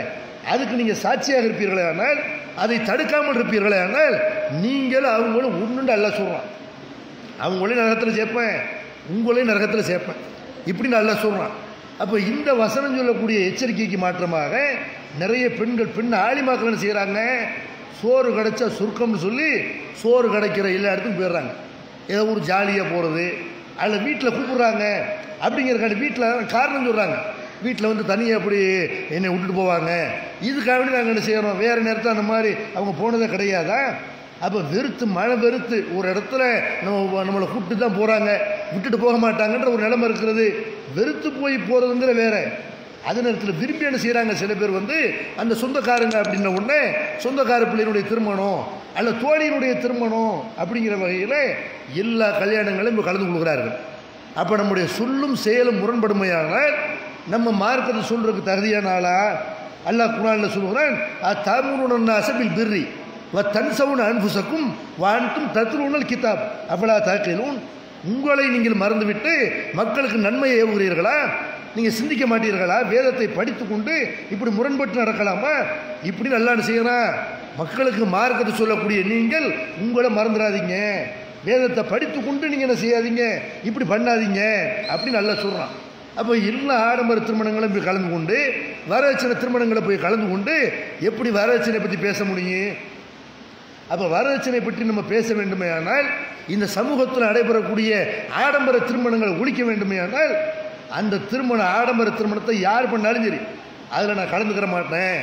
அதுக்கு நீங்கள் சாட்சியாக இருப்பீர்களே ஆனால் அதை தடுக்காமல் இருப்பீர்களே ஆனால் நீங்கள் அவங்களும் ஒன்றுண்டு அல்ல சொல்கிறான் அவங்களையும் நரகத்தில் சேர்ப்பேன் உங்களையும் நரகத்தில் சேர்ப்பேன். இப்படி நல்லா சொல்கிறான் அப்போ இந்த வசனம் சொல்லக்கூடிய எச்சரிக்கைக்கு மாற்றமாக நிறைய பெண்கள் பெண் ஆலிமாக்கள் செய்கிறாங்க சோறு கிடைச்சா சுருக்கம்னு சொல்லி சோறு கிடைக்கிற எல்லா இடத்துக்கும் போயிடுறாங்க. ஏதோ ஒரு ஜாலியாக போகிறது அதில் வீட்டில் கூப்பிட்றாங்க அப்படிங்கிறக்காண்டி வீட்டில் காரணம் சொல்கிறாங்க வீட்டில் வந்து தனியாக அப்படி என்னை விட்டுட்டு போவாங்க? இதுக்காக வேண்டி நாங்கள் என்ன செய்கிறோம் வேறு நேரத்தில் அந்த மாதிரி அவங்க போனதே கிடையாதா? அப்போ வெறுத்து மழை வெறுத்து ஒரு இடத்துல நம்ம நம்மளை கூப்பிட்டு தான் போகிறாங்க விட்டுட்டு போக மாட்டாங்கன்ற ஒரு நிலைமை இருக்கிறது. வெறுத்து போய் போகிறதுங்கிற வேறு. அதே நேரத்தில் விரும்பி என்ன செய்கிறாங்க சில பேர் வந்து அந்த சொந்தக்காரங்க அப்படின்ன உடனே சொந்தக்கார பிள்ளையினுடைய திருமணம் அல்ல தோழியினுடைய திருமணம் அப்படிங்கிற வகையில் எல்லா கல்யாணங்களும் இப்போ கலந்து கொள்கிறார்கள். அப்போ நம்முடைய சொல்லும் செயலும் முரண்படுமையானால் நம்ம மார்க்கத்தை சொல்கிறதுக்கு தகுதியான ஆளா? அல்லாஹ் குரானில் சொல்கிறான் தமிழுடன் அசபில் பிர்ரி வ தன்சவுன் அன்புசக்கும் வாழ்த்தும் தத்ரூனல் கிதாப். அவளா தாக்கிலும் உங்களை நீங்கள் மறந்துவிட்டு மக்களுக்கு நன்மையை ஏவுகிறீர்களா? நீங்கள் சிந்திக்க மாட்டீர்களா? வேதத்தை படித்து கொண்டு இப்படி முரண்பட்டு நடக்கலாமா? இப்படி நல்லா செய்கிறான் மக்களுக்கு மார்க்கத்தை சொல்லக்கூடிய நீங்கள் உங்களை மறந்துடாதீங்க. வேதத்தை படித்து கொண்டு நீங்கள் என்ன செய்யாதீங்க? இப்படி பண்ணாதீங்க. அப்படின்னு நல்லா சொல்கிறான் அப்போ எல்லா ஆடம்பர திருமணங்களும் போய் கலந்து கொண்டு வரதட்சணை திருமணங்களை போய் கலந்து கொண்டு எப்படி வரதட்சணை பற்றி பேச முடியும்? அப்போ வரதட்சணை பற்றி நம்ம பேச வேண்டுமே ஆனால் இந்த சமூகத்தில் நடைபெறக்கூடிய ஆடம்பர திருமணங்களை ஒழிக்க வேண்டுமே ஆனால் அந்த திருமண ஆடம்பர திருமணத்தை யார் பண்ணாலும் சரி அதில் நான் கலந்துக்கிற மாட்டேன்.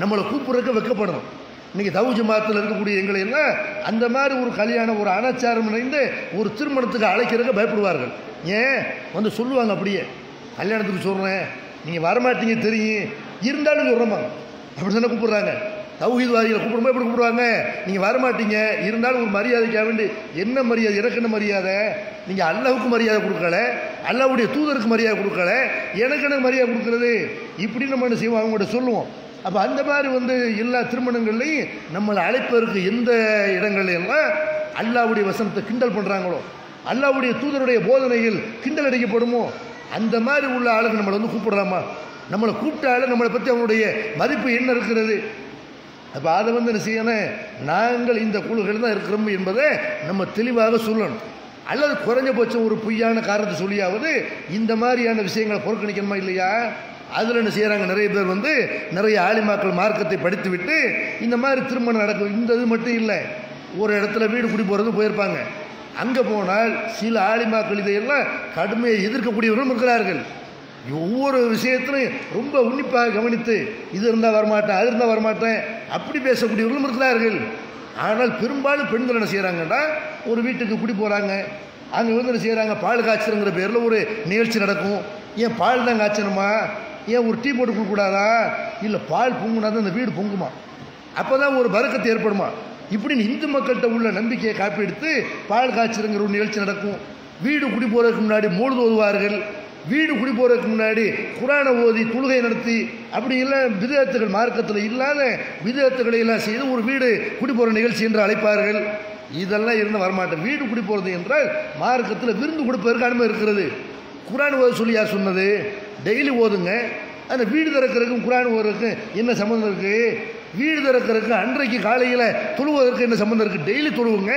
நம்மளை கூப்பிட்றதுக்கு வெக்கப்படணும். இன்றைக்கி தவு ஜமாத்தில் இருக்கக்கூடிய எங்களை எல்லாம் அந்த மாதிரி ஒரு கல்யாணம் ஒரு அனாச்சாரம் இணைந்து ஒரு திருமணத்துக்கு அழைக்கிறதுக்கு பயப்படுவார்கள். ஏன்? வந்து சொல்லுவாங்க அப்படியே. கல்யாணத்துக்கு சொல்கிறேன் நீங்கள் வரமாட்டீங்க தெரியும். இருந்தாலும் சொல்கிறோமா அப்படி தானே கூப்பிட்றாங்க. தௌஹீத்வாதிகளை கூப்பிடும்போது எப்படி கூப்பிடுவாங்க? நீங்கள் வரமாட்டீங்க. இருந்தாலும் ஒரு மரியாதைக்காக வேண்டி என்ன மரியாதை? எனக்கு மரியாதை? நீங்கள் அல்லாவுக்கு மரியாதை கொடுக்கல? அல்லாவுடைய தூதருக்கு மரியாதை கொடுக்கல? எனக்கு எனக்கு மரியாதை கொடுக்கறது? இப்படி நம்ம என்ன செய்வோம்? அவங்கள்ட்ட சொல்லுவோம். அப்போ அந்த மாதிரி வந்து எல்லா திருமணங்கள்லையும் நம்மளை அழைப்பதற்கு எந்த இடங்கள்லாம் அல்லாவுடைய வசனத்தை கிண்டல் பண்ணுறாங்களோ அல்லாவுடைய தூதருடைய போதனைகள் கிண்டல் அடிக்கப்படுமோ அந்த மாதிரி உள்ள ஆளுங்க நம்மளை வந்து கூப்பிடுறாமா நம்மளை கூப்பிட்டாலும் நம்மளை பற்றி அவனுடைய மதிப்பு என்ன இருக்கிறது? அப்போ அதை வந்து என்ன செய்யணும் நாங்கள் இந்த குழுக்கள் தான் இருக்கிறோம் என்பதை நம்ம தெளிவாக சொல்லணும். அல்லது குறைஞ்சபட்சம் ஒரு பொய்யான காரணத்தை சொல்லியாவது இந்த மாதிரியான விஷயங்களை புறக்கணிக்கணுமா இல்லையா? அதில் என்ன செய்கிறாங்க நிறைய பேர் வந்து நிறைய ஆலிமாக்கள் மார்க்கத்தை படித்து விட்டு இந்த மாதிரி திருமணம் நடக்கும் இந்த இது மட்டும் இல்லை. ஒரு இடத்துல வீடு குடி போகிறது போயிருப்பாங்க. அங்கே போனால் சில ஆலிமாக்கள் இதையெல்லாம் கடுமையை எதிர்க்கக்கூடியவர்களும் இருக்கிறார்கள். ஒவ்வொரு விஷயத்திலையும் ரொம்ப உன்னிப்பாக கவனித்து இது இருந்தால் வரமாட்டேன் அது இருந்தால் வரமாட்டேன் அப்படி பேசக்கூடியவர்களும் இருக்கிறார்கள். ஆனால் பெரும்பாலும் பெண்கள் என்ன செய்கிறாங்கன்னா ஒரு வீட்டுக்கு குடி போகிறாங்க அங்கே வந்து என்ன செய்கிறாங்க பால் காய்ச்சலுங்கிற பேரில் ஒரு நிகழ்ச்சி நடக்கும். ஏன் பால் தான் காய்ச்சணுமா? ஏன் ஒரு டீ போட்டு கொடுக்கக்கூடாதா இல்லை பால் பொங்குனா தான் அந்த வீடு பொங்குமா? அப்போ தான் ஒரு பறக்கத்து ஏற்படுமா? இப்படின்னு இந்து மக்கள்கிட்ட உள்ள நம்பிக்கையை காப்பீடுத்து பால் காய்ச்சலுங்கிற ஒரு நிகழ்ச்சி நடக்கும். வீடு குடி போகிறதுக்கு முன்னாடி மூழ்கு ஓதுவார்கள். வீடு குடி போகிறதுக்கு முன்னாடி குரானை ஓதி தொழுகை நடத்தி அப்படி இல்லை விதத்துகள் மார்க்கத்தில் இல்லாத விதத்துக்களை எல்லாம் செய்து ஒரு வீடு குடி போகிற நிகழ்ச்சி என்று அழைப்பார்கள். இதெல்லாம் இருந்து வரமாட்டேன். வீடு குடி போகிறது என்றால் மார்க்கத்தில் விருந்து கொடுப்பதற்கு அனுமதி இருக்கிறது. குரான் ஓத சொல்லி யார் சொன்னது? டெய்லி ஓதுங்க. அந்த வீடு திறக்கிறதுக்கும் குரான் ஓதுறதுக்கும் என்ன சம்மந்தம் இருக்குது வீடு திறக்கிறதுக்கு அன்றைக்கு காலையில் தொழுவதற்கு என்ன சம்மந்தம் இருக்குது டெய்லி தொழுவுங்க.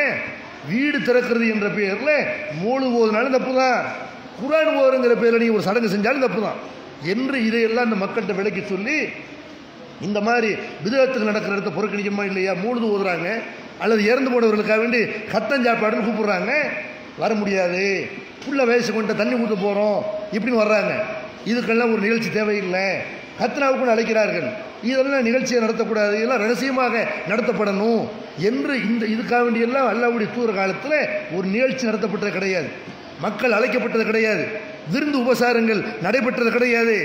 வீடு திறக்கிறது என்ற பெயரில் மூணு ஓதுனாலும் தப்பு தான் குரான் ஓருங்கிற பேரில் நீங்கள் ஒரு சடங்கு செஞ்சாலும் தப்பு தான் என்று இதையெல்லாம் அந்த மக்கள்கிட்ட விளக்கி சொல்லி இந்த மாதிரி விதத்துக்கு நடக்கிற இடத்த புறக்கணிக்கமா இல்லையா மூழுது ஓதுறாங்க அல்லது இறந்து போனவர்களுக்காக வேண்டி கத்தஞ்சாப்பாடுன்னு கூப்பிடுறாங்க வர முடியாது. புள்ள வயசு கொண்ட தண்ணி ஊற்ற போகிறோம் இப்படின்னு வர்றாங்க. இதுக்கெல்லாம் ஒரு நிகழ்ச்சி தேவையில்லை. கத்னாவுக்குன்னு அழைக்கிறார்கள். இதெல்லாம் நிகழ்ச்சியை நடத்தக்கூடாது இதெல்லாம் ரகசியமாக நடத்தப்படணும். என்று இந்த இதுக்காக வேண்டியெல்லாம் அல்லாவுடைய தூர காலத்தில் ஒரு நிகழ்ச்சி நடத்தப்பட்டது கிடையாது. மக்கள் அழைக்கப்பட்டது கிடையாது. விருந்து உபசாரங்கள் நடைபெற்றது கிடையாது.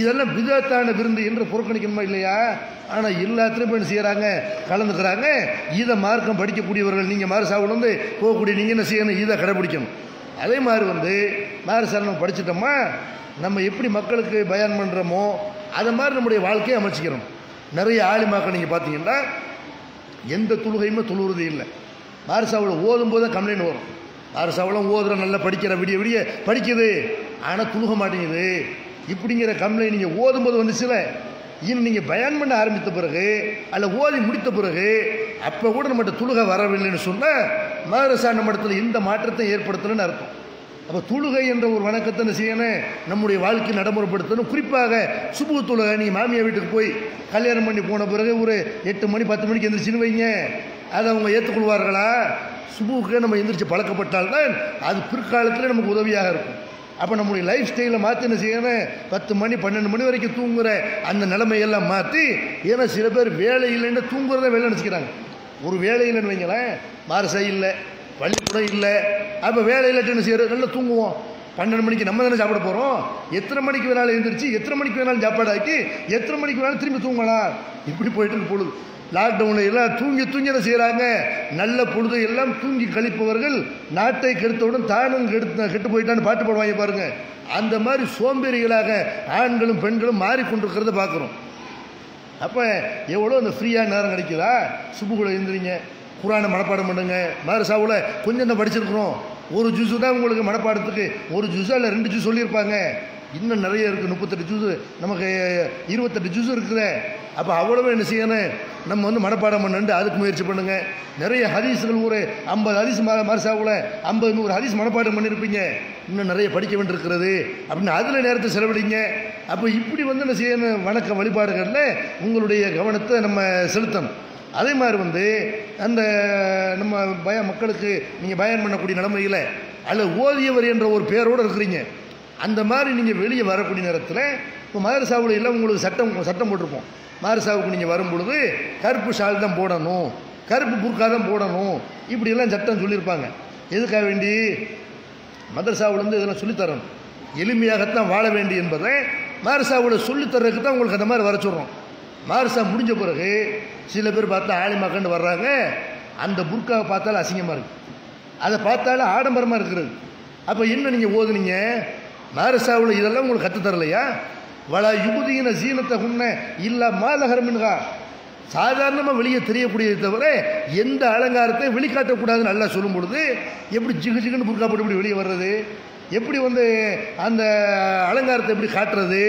இதெல்லாம் விதத்தான விருந்து என்று புறக்கணிக்கணுமா இல்லையா? ஆனால் எல்லாத்துலேயும் என்ன செய்கிறாங்க கலந்துக்கிறாங்க. இதை மார்க்கம் படிக்கக்கூடியவர்கள் நீங்கள் மாரசாவில் வந்து போகக்கூடிய நீங்கள் என்ன செய்யணும்? இதை கடைபிடிக்கணும். அதே மாதிரி வந்து மாரசாவில் நம்ம படிச்சிட்டோமா நம்ம எப்படி மக்களுக்கு பயன் பண்ணுறோமோ அதை மாதிரி நம்முடைய வாழ்க்கையை அமைச்சிக்கிறோம் நிறைய ஆலிமாக்கள் நீங்கள் பார்த்தீங்கன்னா எந்த தொழுகையுமே தொழுவுறது இல்லை. மாரசாவில் ஓதும்போது தான் கம்ப்ளைண்ட் வரும். மாரசாவெல்லாம் ஓதுற நல்லா படிக்கிற விடிய விடிய படிக்குது. ஆனால் துழுக மாட்டேங்குது. இப்படிங்கிற கம்ப்ளைண்ட் நீங்கள் ஓதும்போது வந்துச்சுல இன்னும் நீங்கள் பயன் பண்ண ஆரம்பித்த பிறகு அல்ல ஓதி முடித்த பிறகு அப்போ கூட நம்மகிட்ட துழுக வரவில்லைன்னு சொன்னால் மாரசா நம்மிடத்தில் இந்த மாற்றத்தை ஏற்படுத்தணும்னு அர்த்தம். அப்போ துளுகை என்ற ஒரு வணக்கத்தை என்ன செய்யணும் நம்முடைய வாழ்க்கை நடைமுறைப்படுத்தணும். குறிப்பாக சுபு துளுகை நீ மாமியார் வீட்டுக்கு போய் கல்யாணம் பண்ணி போன பிறகு ஒரு எட்டு மணி பத்து மணிக்கு எந்திரிச்சின்னு வைங்க. அதை அவங்க ஏற்றுக்கொள்வார்களா சுபுவுக்கு நம்ம எந்திரிச்சு பழக்கப்பட்டால்தான் அது பிற்காலத்தில் நமக்கு உதவியாக இருக்கும். அப்போ நம்முடைய லைஃப் ஸ்டைலை மாற்றி என்ன செய்யணும் பத்து மணி பன்னெண்டு மணி வரைக்கும் தூங்குற அந்த நிலைமையெல்லாம் மாற்றி ஏன்னா சில பேர் வேலை இல்லைன்னு தூங்குறத வேலை நினச்சிக்கிறாங்க. ஒரு வேலை இல்லைன்னு வைங்களேன் மாரசை இல்லை பள்ளிக்கூடம் இல்லை அப்போ வேலை இல்லைட்டு என்ன செய்யறது? நல்லா தூங்குவோம். பன்னெண்டு மணிக்கு நம்ம தானே சாப்பிட போகிறோம் எத்தனை மணிக்கு வேணாலும் எழுந்திரிச்சு எத்தனை மணிக்கு வேணாலும் சாப்பாடு ஆக்கி எத்தனை மணிக்கு வேணாலும் திரும்பி தூங்கலாம். இப்படி போயிட்டு இருக்கு பொழுது. லாக்டவுனில் எல்லாம் தூங்கி தூங்கி என்ன செய்கிறாங்க நல்ல பொழுது எல்லாம் தூங்கி கழிப்பவர்கள் நாட்டை கெடுத்தவுடன் தானும் கெடுத்து கெட்டு போயிட்டான்னு பாட்டு பாடுவாங்க பாருங்கள் அந்த மாதிரி சோம்பேறிகளாக ஆண்களும் பெண்களும் மாறிக்கொண்டிருக்கிறத பார்க்குறோம். அப்போ எவ்வளோ அந்த ஃப்ரீயாக நேரம் கிடைக்குதா? சுப்புக்குள்ள எழுந்துறீங்க குரானை மனப்பாடம் பண்ணுங்க. மாரசாவில் கொஞ்சம் தான் படிச்சிருக்கிறோம். ஒரு ஜூஸு தான் உங்களுக்கு மனப்பாடத்துக்கு. ஒரு ஜூஸாக இல்லை ரெண்டு ஜூஸ் சொல்லியிருப்பாங்க. இன்னும் நிறைய இருக்குது முப்பத்தெட்டு ஜூஸு நமக்கு இருபத்தெட்டு ஜூஸ் இருக்குது. அப்போ அவ்வளவு என்ன செய்யணும்? நம்ம வந்து மனப்பாடம் பண்ணுண்டு அதுக்கு முயற்சி பண்ணுங்கள் நிறைய ஹரிசுகள் ஒரு ஐம்பது ஹதீஸ் மா மாரசாவில் ஐம்பது நூறு ஹரிஸ் மனப்பாடம் பண்ணியிருப்பீங்க இன்னும் நிறைய படிக்க வேண்டியிருக்கிறது. அப்படின்னு அதில் நேரத்தை செலவிடுங்க. அப்போ இப்படி வந்து என்ன செய்யணும்? வணக்க வழிபாடுகளில் உங்களுடைய கவனத்தை நம்ம செலுத்தணும். அதே மாதிரி வந்து அந்த நம்ம பய மக்களுக்கு நீங்கள் பயன் பண்ணக்கூடிய நிலைமையில் அதில் ஓதியவர் என்ற ஒரு பேரோடு இருக்கிறீங்க. அந்த மாதிரி நீங்கள் வெளியே வரக்கூடிய நேரத்தில் இப்போ மதரசாவில் எல்லாம் உங்களுக்கு சட்டம் சட்டம் போட்டிருப்போம். மதரசாவுக்கு நீங்கள் வரும் பொழுது கருப்பு ஷால் தான் போடணும் கருப்பு புர்க்கா தான் போடணும் இப்படியெல்லாம் சட்டம் சொல்லியிருப்பாங்க. எதுக்காக வேண்டி? மதரசாவிலேருந்து இதெல்லாம் சொல்லித்தரணும். எளிமையாகத்தான் வாழ வேண்டி என்பதை மாரசாவோட சொல்லித்தர்றதுக்கு தான் உங்களுக்கு அந்த மாதிரி வர சொல்கிறோம் மாரசா முடிஞ்ச பிறகு சில பேர் பார்த்தா ஆலிமாக்கண்டு வர்றாங்க அந்த புர்க்காவை பார்த்தாலும் அசிங்கமாக இருக்குது அதை பார்த்தாலும் ஆடம்பரமாக இருக்கிறது. அப்போ என்ன நீங்கள் ஓதுனீங்க? மாரசாவில் இதெல்லாம் உங்களுக்கு கற்றுத் தரலையா? வளா யுகுதியின சீனத்தை உன்ன இல்லா மாலகரமின்கா சாதாரணமாக வெளியே தெரியக்கூடியதை தவிர எந்த அலங்காரத்தையும் வெளிக்காட்டக்கூடாதுன்னு நல்லா சொல்லும் பொழுது எப்படி ஜிகு ஜிகுன்னு புர்கா போட்டு இப்படி வெளியே வர்றது? எப்படி வந்து அந்த அலங்காரத்தை எப்படி காட்டுறது?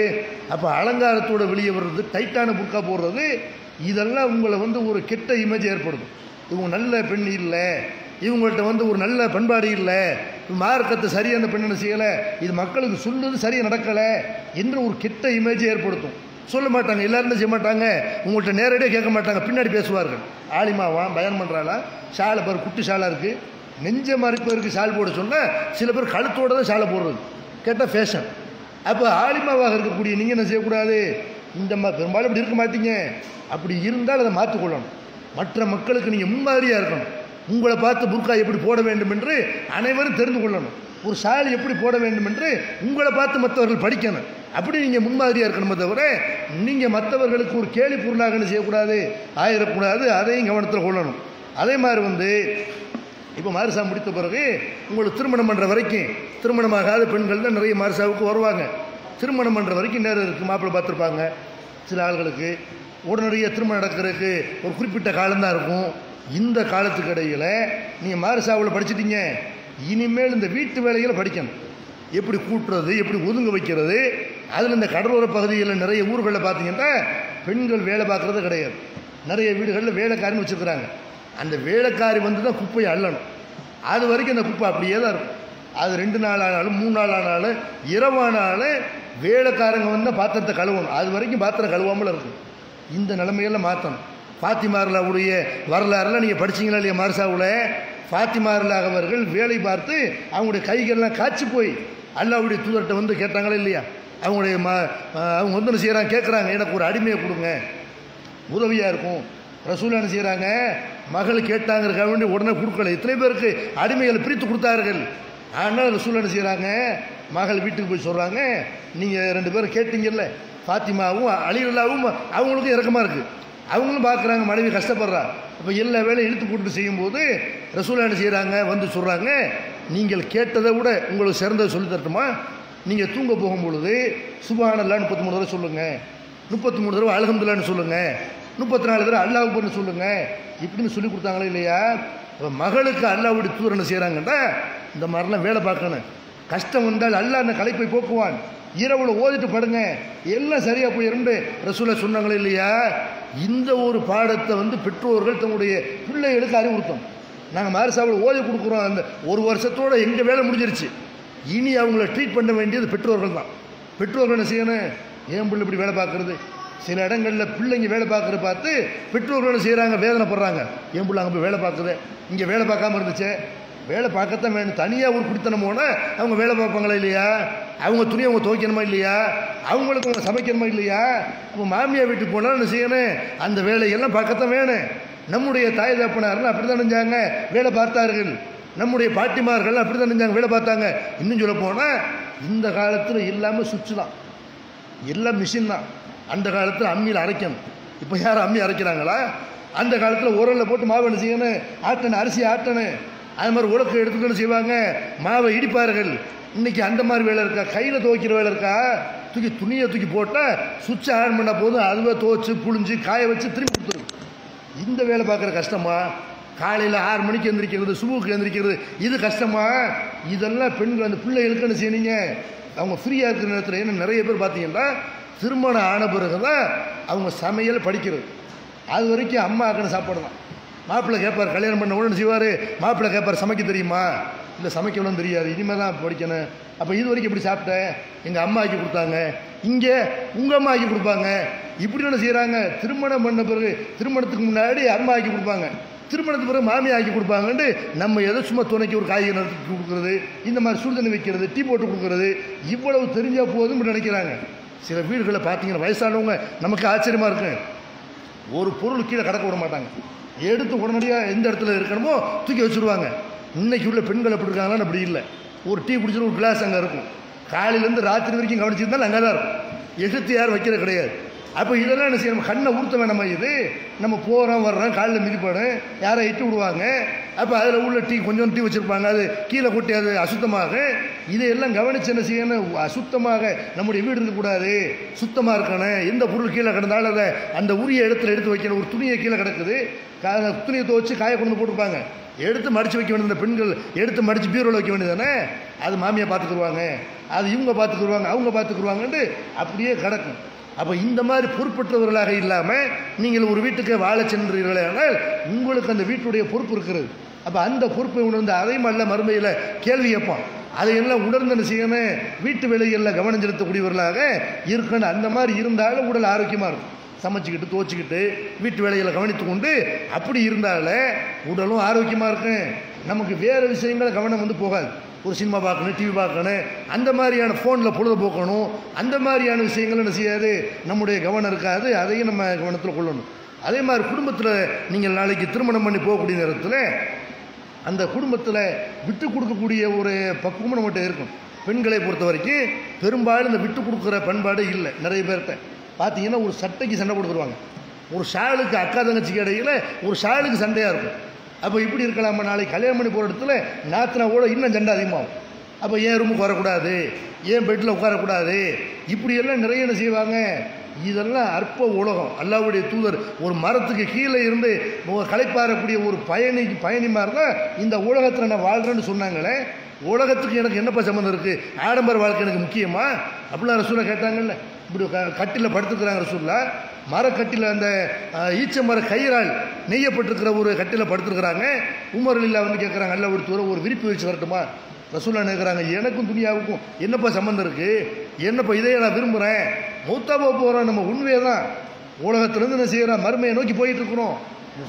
அப்போ அலங்காரத்தோட வெளியே வர்றது டைட்டான புர்கா போடுறது இதெல்லாம் உங்களை வந்து ஒரு கெட்ட இமேஜ் ஏற்படுத்தும். இவங்க நல்ல பெண் இல்லை. இவங்கள்ட்ட வந்து ஒரு நல்ல பண்பாடு இல்லை. மார்க்கத்தை சரியாக அந்த பெண்ணை செய்யலை? இது மக்களுக்கு சொல்லுறது சரியாக நடக்கலை என்ற ஒரு கெட்ட இமேஜை ஏற்படுத்தும். சொல்ல மாட்டாங்க எல்லாருமே செய்ய மாட்டாங்க? உங்கள்கிட்ட நேரடியாக கேட்க மாட்டாங்க பின்னாடி பேசுவார்கள். ஆலிமாவா பயன் பண்ணுறாளா ஷாலை பாரு குட்டி ஷாலாக இருக்குது நெஞ்ச மறுப்பேருக்கு ஷால் போட சொன்னால் சில பேர் கழுத்தோட தான் ஷாலை போடுறது. கேட்டால் ஃபேஷன் அப்போ ஆலிமாவாக இருக்கக்கூடிய நீங்கள் என்ன செய்யக்கூடாது? இந்த மா பெரும்பாலும் இப்படி இருக்க மாட்டீங்க. அப்படி இருந்தால் அதை மாற்றிக்கொள்ளணும். மற்ற மக்களுக்கு நீங்கள் முன்மாதிரியாக இருக்கணும். உங்களை பார்த்து புர்கா எப்படி போட வேண்டும் என்று அனைவரும் தெரிந்து கொள்ளணும். ஒரு சால் எப்படி போட வேண்டும் என்று உங்களை பார்த்து மற்றவர்கள் படிக்கணும். அப்படி நீங்கள் முன்மாதிரியாக இருக்கணுமே தவிர நீங்கள் மற்றவர்களுக்கு ஒரு கேலி பொருளாக செய்யக்கூடாது ஆயிடக்கூடாது அதையும் கவனத்தில் கொள்ளணும். அதே மாதிரி வந்து இப்போ மாரிசா முடித்த பிறகு உங்களுக்கு திருமணம் பண்ணுற வரைக்கும் திருமணமாகாத பெண்கள் தான் நிறைய மாரிசாவுக்கு வருவாங்க. திருமணம் பண்ணுற வரைக்கும் நேரம் இருக்குது மாப்பிள்ளை பார்த்துருப்பாங்க. சில ஆள்களுக்கு உடனடியாக திருமணம் நடக்கிறதுக்கு ஒரு குறிப்பிட்ட காலம்தான் இருக்கும். இந்த காலத்துக்கு இடையில் நீங்கள் மாரிசாவில் படிச்சிட்டீங்க. இனிமேல் இந்த வீட்டு வேலைகளை படிக்கணும். எப்படி கூட்டுறது எப்படி ஒதுங்க வைக்கிறது அதில் இந்த கடலோர பகுதிகளில் நிறைய ஊர்களில் பார்த்தீங்கன்னா பெண்கள் வேலை பார்க்குறது கிடையாது. நிறைய வீடுகளில் வேலைக்காரின்னு வச்சுருக்குறாங்க. அந்த வேலைக்காரி வந்து தான் குப்பையை அள்ளணும். அது வரைக்கும் அந்த குப்பை அப்படியே தான் இருக்கும். அது ரெண்டு நாள் ஆனாலும் மூணு நாள் ஆனாலும் இரவானாலும் வேலைக்காரங்க வந்து பாத்திரத்தை கழுவணும். அது வரைக்கும் பாத்திரம் கழுவாமல் இருக்கும் இந்த நிலைமையெல்லாம் மாற்றணும் ஃபாத்திமாரிலாவுடைய வரலாறுலாம் நீங்கள் படிச்சீங்களா இல்லையா மார்சாவில்? ஃபாத்திமாரில் அவர்கள் வேலை பார்த்து அவங்களுடைய கைகள்லாம் காய்ச்சி போய் அல்லாவுடைய தூதர்கிட்ட வந்து கேட்டாங்களா இல்லையா? அவங்களுடைய ம அவங்க வந்து என்ன செய்கிறாங்க கேட்குறாங்க எனக்கு ஒரு அடிமையை கொடுங்க. உதவியாக இருக்கும். ரசூல் என்ன செய்கிறாங்க மகள் கேட்டாங்கிறக்காக வேண்டி உடனே கொடுக்கல. இத்தனை பேருக்கு அடிமைகளை பிரித்து கொடுத்தார்கள். ஆனால் ரசூல் என்ன செய்கிறாங்க மகள் வீட்டுக்கு போய் சொல்கிறாங்க நீங்கள் ரெண்டு பேரும் கேட்டீங்கல்ல ஃபாத்திமாவும் அலிகளாவும் அவங்களுக்கும் இறக்கமாக இருக்குது அவங்களும் பார்க்குறாங்க மனைவி கஷ்டப்படுறா. அப்போ எல்லா வேலையும் இழுத்து போட்டு செய்யும்போது ரசூலா என்ன செய்கிறாங்க வந்து சொல்கிறாங்க நீங்கள் கேட்டதை விட உங்களுக்கு சிறந்ததை சொல்லி தரட்டுமா? நீங்கள் தூங்க போகும் பொழுது சுபானல்லான்னு முப்பத்தி மூணு தடவை சொல்லுங்கள் முப்பத்தி மூணு தடவை அலகம்துல்லான்னு சொல்லுங்கள் முப்பத்தி நாலு தடவை அல்லாஹ் பண்ணு சொல்லுங்கள் இப்படின்னு சொல்லி கொடுத்தாங்களே இல்லையா? இப்போ மகளுக்கு அல்லாவுடைய தூர் என்ன செய்கிறாங்கன்னா இந்த மாதிரிலாம் வேலை பார்க்கணும். கஷ்டம் வந்தால் அல்லாஹ் அந்த கலைப்பை போக்குவான். இரவுல ஓதிட்டு படுங்க. எல்லாம் சரியாக போயிருந்து ரசூலை சொன்னாங்களே இல்லையா? இந்த ஒரு பாடத்தை வந்து பெற்றோர்கள் தங்களுடைய பிள்ளைகளுக்கு அறிவுறுத்தோம் நாங்கள் மாரசாவில் ஓதி கொடுக்குறோம். அந்த ஒரு வருஷத்தோடு எங்கள் வேலை முடிஞ்சிருச்சு. இனி அவங்கள ட்ரீட் பண்ண வேண்டியது பெற்றோர்கள் தான். பெற்றோர்கள் என்ன செய்யணும்? ஏன் பிள்ளை இப்படி வேலை பார்க்குறது? சில இடங்களில் பிள்ளைங்க வேலை பார்க்குறத பார்த்து பெற்றோர்கள் என்ன செய்கிறாங்க வேதனைப்படுறாங்க. என் பிள்ளை அங்கே போய் வேலை பார்க்குது? இங்கே வேலை பார்க்காம இருந்துச்சே? வேலை பார்க்கத்தான் வேணும். தனியாக ஒரு குடித்தனம் போனால் அவங்க வேலை பார்ப்பாங்களா இல்லையா? அவங்க துணி அவங்க துவைக்கணுமா இல்லையா? அவங்களுக்கு அவங்க சமைக்கணுமா இல்லையா? அவங்க மாமியார் வீட்டுக்கு போனால் என்ன செய்யணும்? அந்த வேலையெல்லாம் பார்க்கத்தான் வேணும். நம்முடைய தாய் தப்பனார்கள் அப்படி தான் நினைஞ்சாங்க. வேலை பார்த்தார்கள். நம்முடைய பாட்டிமார்கள் அப்படி தான் நினைஞ்சாங்க. வேலை பார்த்தாங்க. இன்னும் சொல்ல போனால் இந்த காலத்தில் எல்லாமே சுவிட்சு தான். எல்லாம் மிஷின் தான். அந்த காலத்தில் அம்மியில் அரைக்கணும். இப்போ யாரும் அம்மி அரைக்கிறாங்களா? அந்த காலத்தில் உரலில் போட்டு மாவு என்ன செய்யணும்? ஆட்டணும் அரிசி ஆட்டணும். அது மாதிரி உலக்கு எடுத்துக்கணும் செய்வாங்க. மாவை இடிப்பார்கள். இன்னைக்கு அந்த மாதிரி வேலை இருக்கா? கையில் துவைக்கிற வேலை இருக்கா? தூக்கி துணியை தூக்கி போட்டால் சுவிட்சை ஆன் பண்ணால் போதும். அதுவே துவைச்சி புழிஞ்சு காய வச்சு திரும்பி கொடுத்துரும். இந்த வேலை பார்க்குற கஷ்டமா? காலையில் ஆறு மணிக்கு எந்திரிக்கிறது சுபுக்கு எந்திரிக்கிறது இது கஷ்டமா? இதெல்லாம் பெண்கள் அந்த பிள்ளைகளுக்கு என்ன செய்யணுங்க அவங்க ஃப்ரீயாக இருக்கிற நேரத்தில் ஏன்னா நிறைய பேர் பார்த்தீங்கன்னா திருமணம் ஆன பிறகு தான் அவங்க சமையல் படிக்கிறது. அது வரைக்கும் அம்மா ஆக்கின சாப்பாடு தான் மாப்பிள்ளை கேட்பார் கல்யாணம் பண்ண உடனே செய்வார். மாப்பிள்ளை கேட்பார் சமைக்க தெரியுமா? இல்லை சமைக்கணும்னு தெரியாது. இனிமேல் தான் படிக்கணும். அப்போ இது வரைக்கும் எப்படி சாப்பிட்டேன் எங்கள் அம்மா ஆக்கி கொடுத்தாங்க. இங்கே உங்கள் அம்மா ஆக்கி கொடுப்பாங்க. இப்படி என்ன செய்கிறாங்க திருமணம் பண்ண பிறகு திருமணத்துக்கு முன்னாடி அம்மா ஆக்கி கொடுப்பாங்க. திருமணத்துக்கு பிறகு மாமியை ஆக்கி கொடுப்பாங்கன்ட்டு நம்ம எதை சும்மா துணைக்கு ஒரு காய்கறி நடத்தி கொடுக்குறது இந்த மாதிரி சுடுதண்ணி வைக்கிறது டீ போட்டு கொடுக்குறது இவ்வளவு தெரிஞ்சால் போதும் நினைக்கிறாங்க. சில வீடுகளில் பார்த்தீங்கன்னா வயசானவங்க நமக்கு ஆச்சரியமாக இருக்கு. ஒரு பொருள் கீழே கடக்க விட மாட்டாங்க. எடுத்து உடனடியாக எந்த இடத்துல இருக்கணுமோ தூக்கி வச்சுருவாங்க. இன்னைக்கு உள்ள பெண்கள் எப்படி இருக்காங்களான்னு அப்படி இல்லை. ஒரு டீ குடிச்சிட்டு ஒரு கிளாஸ் அங்கே இருக்கும். காலையிலேருந்து ராத்திரி வரைக்கும் கவனிச்சிருந்தாலும் அங்கே தான் இருக்கும். எடுத்து யாரும் வைக்கிறது கிடையாது. அப்போ இதெல்லாம் என்ன செய்யணும்? கண்ணை ஊர்த்த வேணாமா இது. நம்ம போகிறோம் வர்றோம் காலில் மிதிப்படும் யாரை இட்டு விடுவாங்க. அப்போ அதில் உள்ள டீ கொஞ்சம் டீ வச்சுருப்பாங்க. அது கீழே கொட்டி அது அசுத்தமாக. இதையெல்லாம் கவனித்து என்ன செய்யணும்? அசுத்தமாக நம்முடைய வீடு இருக்கக்கூடாது. சுத்தமாக இருக்கணும். எந்த பொருள் கீழே கிடந்தாலும் அதை அந்த உரிய இடத்துல எடுத்து வைக்கணும். ஒரு துணியை கீழே கிடக்குது. துணியை துவச்சி காய கொண்டு வந்து போட்டிருப்பாங்க. எடுத்து மடித்து வைக்க வேண்டியது பெண்கள் எடுத்து மடித்து பீரோவில் வைக்க வேண்டியது தானே? அது மாமியை பார்த்துக்குருவாங்க அது இவங்க பார்த்துக்குருவாங்க அவங்க பார்த்துக்குருவாங்கன்ட்டு அப்படியே கிடக்கும். அப்போ இந்த மாதிரி பொறுப்பற்றவர்களாக இல்லாமல் நீங்கள் ஒரு வீட்டுக்கு வாழ சென்றீர்களே ஆனால் உங்களுக்கு அந்த வீட்டுடைய பொறுப்பு இருக்கிறது. அப்போ அந்த பொறுப்பை உணர்ந்து அதையும் அல்ல மறுமையில் கேள்வி கேட்பான். அதையெல்லாம் உணர்ந்து செய்யணும்? வீட்டு வேலைகளில் கவனம் செலுத்தக்கூடியவர்களாக இருக்கணும். அந்த மாதிரி இருந்தாலும் உடல் ஆரோக்கியமாக இருக்கும். சமைச்சிக்கிட்டு துவச்சிக்கிட்டு வீட்டு வேலைகளை கவனித்து கொண்டு அப்படி இருந்தாலே உடலும் ஆரோக்கியமாக இருக்கும் நமக்கு வேறு விஷயங்களை கவனம் வந்து போகாது. ஒரு சினிமா பார்க்கணும் டிவி பார்க்கணும் அந்த மாதிரியான ஃபோனில் பொழுது போக்கணும் அந்த மாதிரியான விஷயங்கள் என்ன செய்யாது? நம்முடைய கவனம் இருக்காது அதையும் நம்ம கவனத்தில் கொள்ளணும். அதே மாதிரி குடும்பத்தில் நீங்கள் நாளைக்கு திருமணம் பண்ணி போகக்கூடிய நேரத்தில் அந்த குடும்பத்தில் விட்டு கொடுக்கக்கூடிய ஒரு பக்குவம் நம்மகிட்ட இருக்கும். பெண்களை பொறுத்த வரைக்கும் பெரும்பாலும் இந்த விட்டு கொடுக்குற பண்பாடு இல்லை நிறைய பேர்கிட்ட பார்த்தீங்கன்னா ஒரு சட்டைக்கு சண்டை போட்டுருவாங்க ஒரு ஷாலுக்கு அக்கா தங்கச்சிக்கு இடையில் ஒரு ஷாலுக்கு சண்டையாக இருக்கும். அப்போ இப்படி இருக்கலாமா? நாளைக்கு கல்யாணம் பண்ணி போகிற இடத்துல கூட இன்னும் சண்டை அதிகமாகும். அப்போ ஏன் ரூமுக்கு வரக்கூடாது? ஏன் பெட்டில் உட்காரக்கூடாது? இப்படியெல்லாம் நிறைய என்ன செய்வாங்க? இதெல்லாம் அற்ப உலகம். அல்லாவுடைய தூதர் ஒரு மரத்துக்கு கீழே இருந்து களைப்பாறக்கூடிய ஒரு பயணி பயணி மாதிரி தான் இந்த உலகத்தில் நான் வாழ்கிறேன்னு சொன்னாங்களே உலகத்துக்கு எனக்கு என்னப்பா சம்மந்தம் இருக்குது ஆடம்பர வாழ்க்கை எனக்கு முக்கியமா? அப்படிலாம் ரசூலை கேட்டாங்கல்ல. இப்படி க- கட்டில் படுத்துக்கிறாங்க ரசூல்லா மரக்கட்டில் அந்த ஈச்ச மர கயிறால் நெய்யப்பட்டிருக்கிற ஒரு கட்டில் படுத்துருக்குறாங்க உமர் இல்லா வந்து கேட்குறாங்க அல்ல ஒரு தூரம் ஒரு விரிப்பு வச்சு வரட்டுமா? ரசூல்லா நினைக்கிறாங்க எனக்கும் துணியாவுக்கும் என்னப்பா சம்மந்தம் இருக்குது என்னப்பா இதையே நான் விரும்புகிறேன் மூத்தா போகிறோம் நம்ம உண்மையை தான் உலகத்துலேருந்து என்ன செய்கிறோம் மருமையை நோக்கி போயிட்டு இருக்கிறோம்.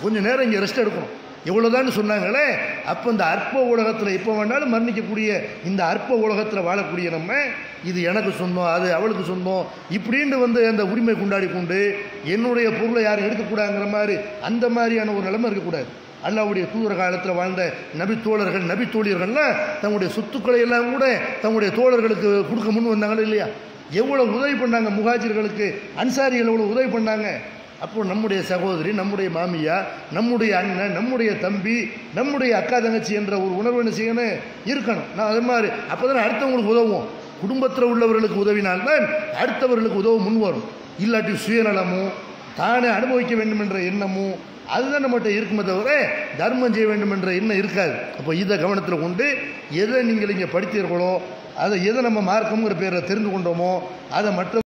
கொஞ்சம் நேரம் இங்கே ரெஸ்ட் எடுக்கணும். இவ்வளோதான்னு சொன்னாங்களே அப்போ இந்த அற்ப உலகத்தில் இப்போ வேணாலும் மரணிக்கக்கூடிய இந்த அற்ப உலகத்தில் வாழக்கூடிய நம்ம இது எனக்கு சொந்தம் அது அவளுக்கு சொந்தம் இப்படின்னு வந்து அந்த உரிமை கொண்டாடி கொண்டு என்னுடைய பொருளை யாரும் எடுக்கக்கூடாதுங்கிற மாதிரி அந்த மாதிரியான ஒரு நிலைமை இருக்கக்கூடாது. அல்லாவுடைய தூதர காலத்தில் வாழ்ந்த நபி தோழர்கள் நபி தோழியர்கள்லாம் தங்களுடைய சொத்துக்களை எல்லாம் கூட தங்களுடைய தோழர்களுக்கு கொடுக்க முன் வந்தாங்களோ இல்லையா? எவ்வளோ உதவி பண்ணாங்க முகாஜிர்களுக்கு அன்சாரிகள் எவ்வளோ உதவி பண்ணாங்க? அப்போ நம்முடைய சகோதரி நம்முடைய மாமியா நம்முடைய அண்ணன் நம்முடைய தம்பி நம்முடைய அக்கா தங்கச்சி என்ற ஒரு உணர்வு என்ன செய்யணும்? இருக்கணும். நான் அது மாதிரி. அப்போ தான் அடுத்தவங்களுக்கு உதவும் குடும்பத்தில் உள்ளவர்களுக்கு உதவினால்தான் அடுத்தவர்களுக்கு உதவ முன் வரும். இல்லாட்டி சுயநலமும் தானே அனுபவிக்க வேண்டும் என்ற எண்ணமும் அதுதான் நம்மகிட்ட இருக்குமே தவிர தர்மம் செய்ய வேண்டும் என்ற எண்ணம் இருக்காது. அப்போ இதை கவனத்தில் கொண்டு எதை நீங்கள் இங்கே படித்தீர்களோ அதை எதை நம்ம மார்க்கம்ங்கிற பேரில் தெரிந்து கொண்டோமோ அதை மற்ற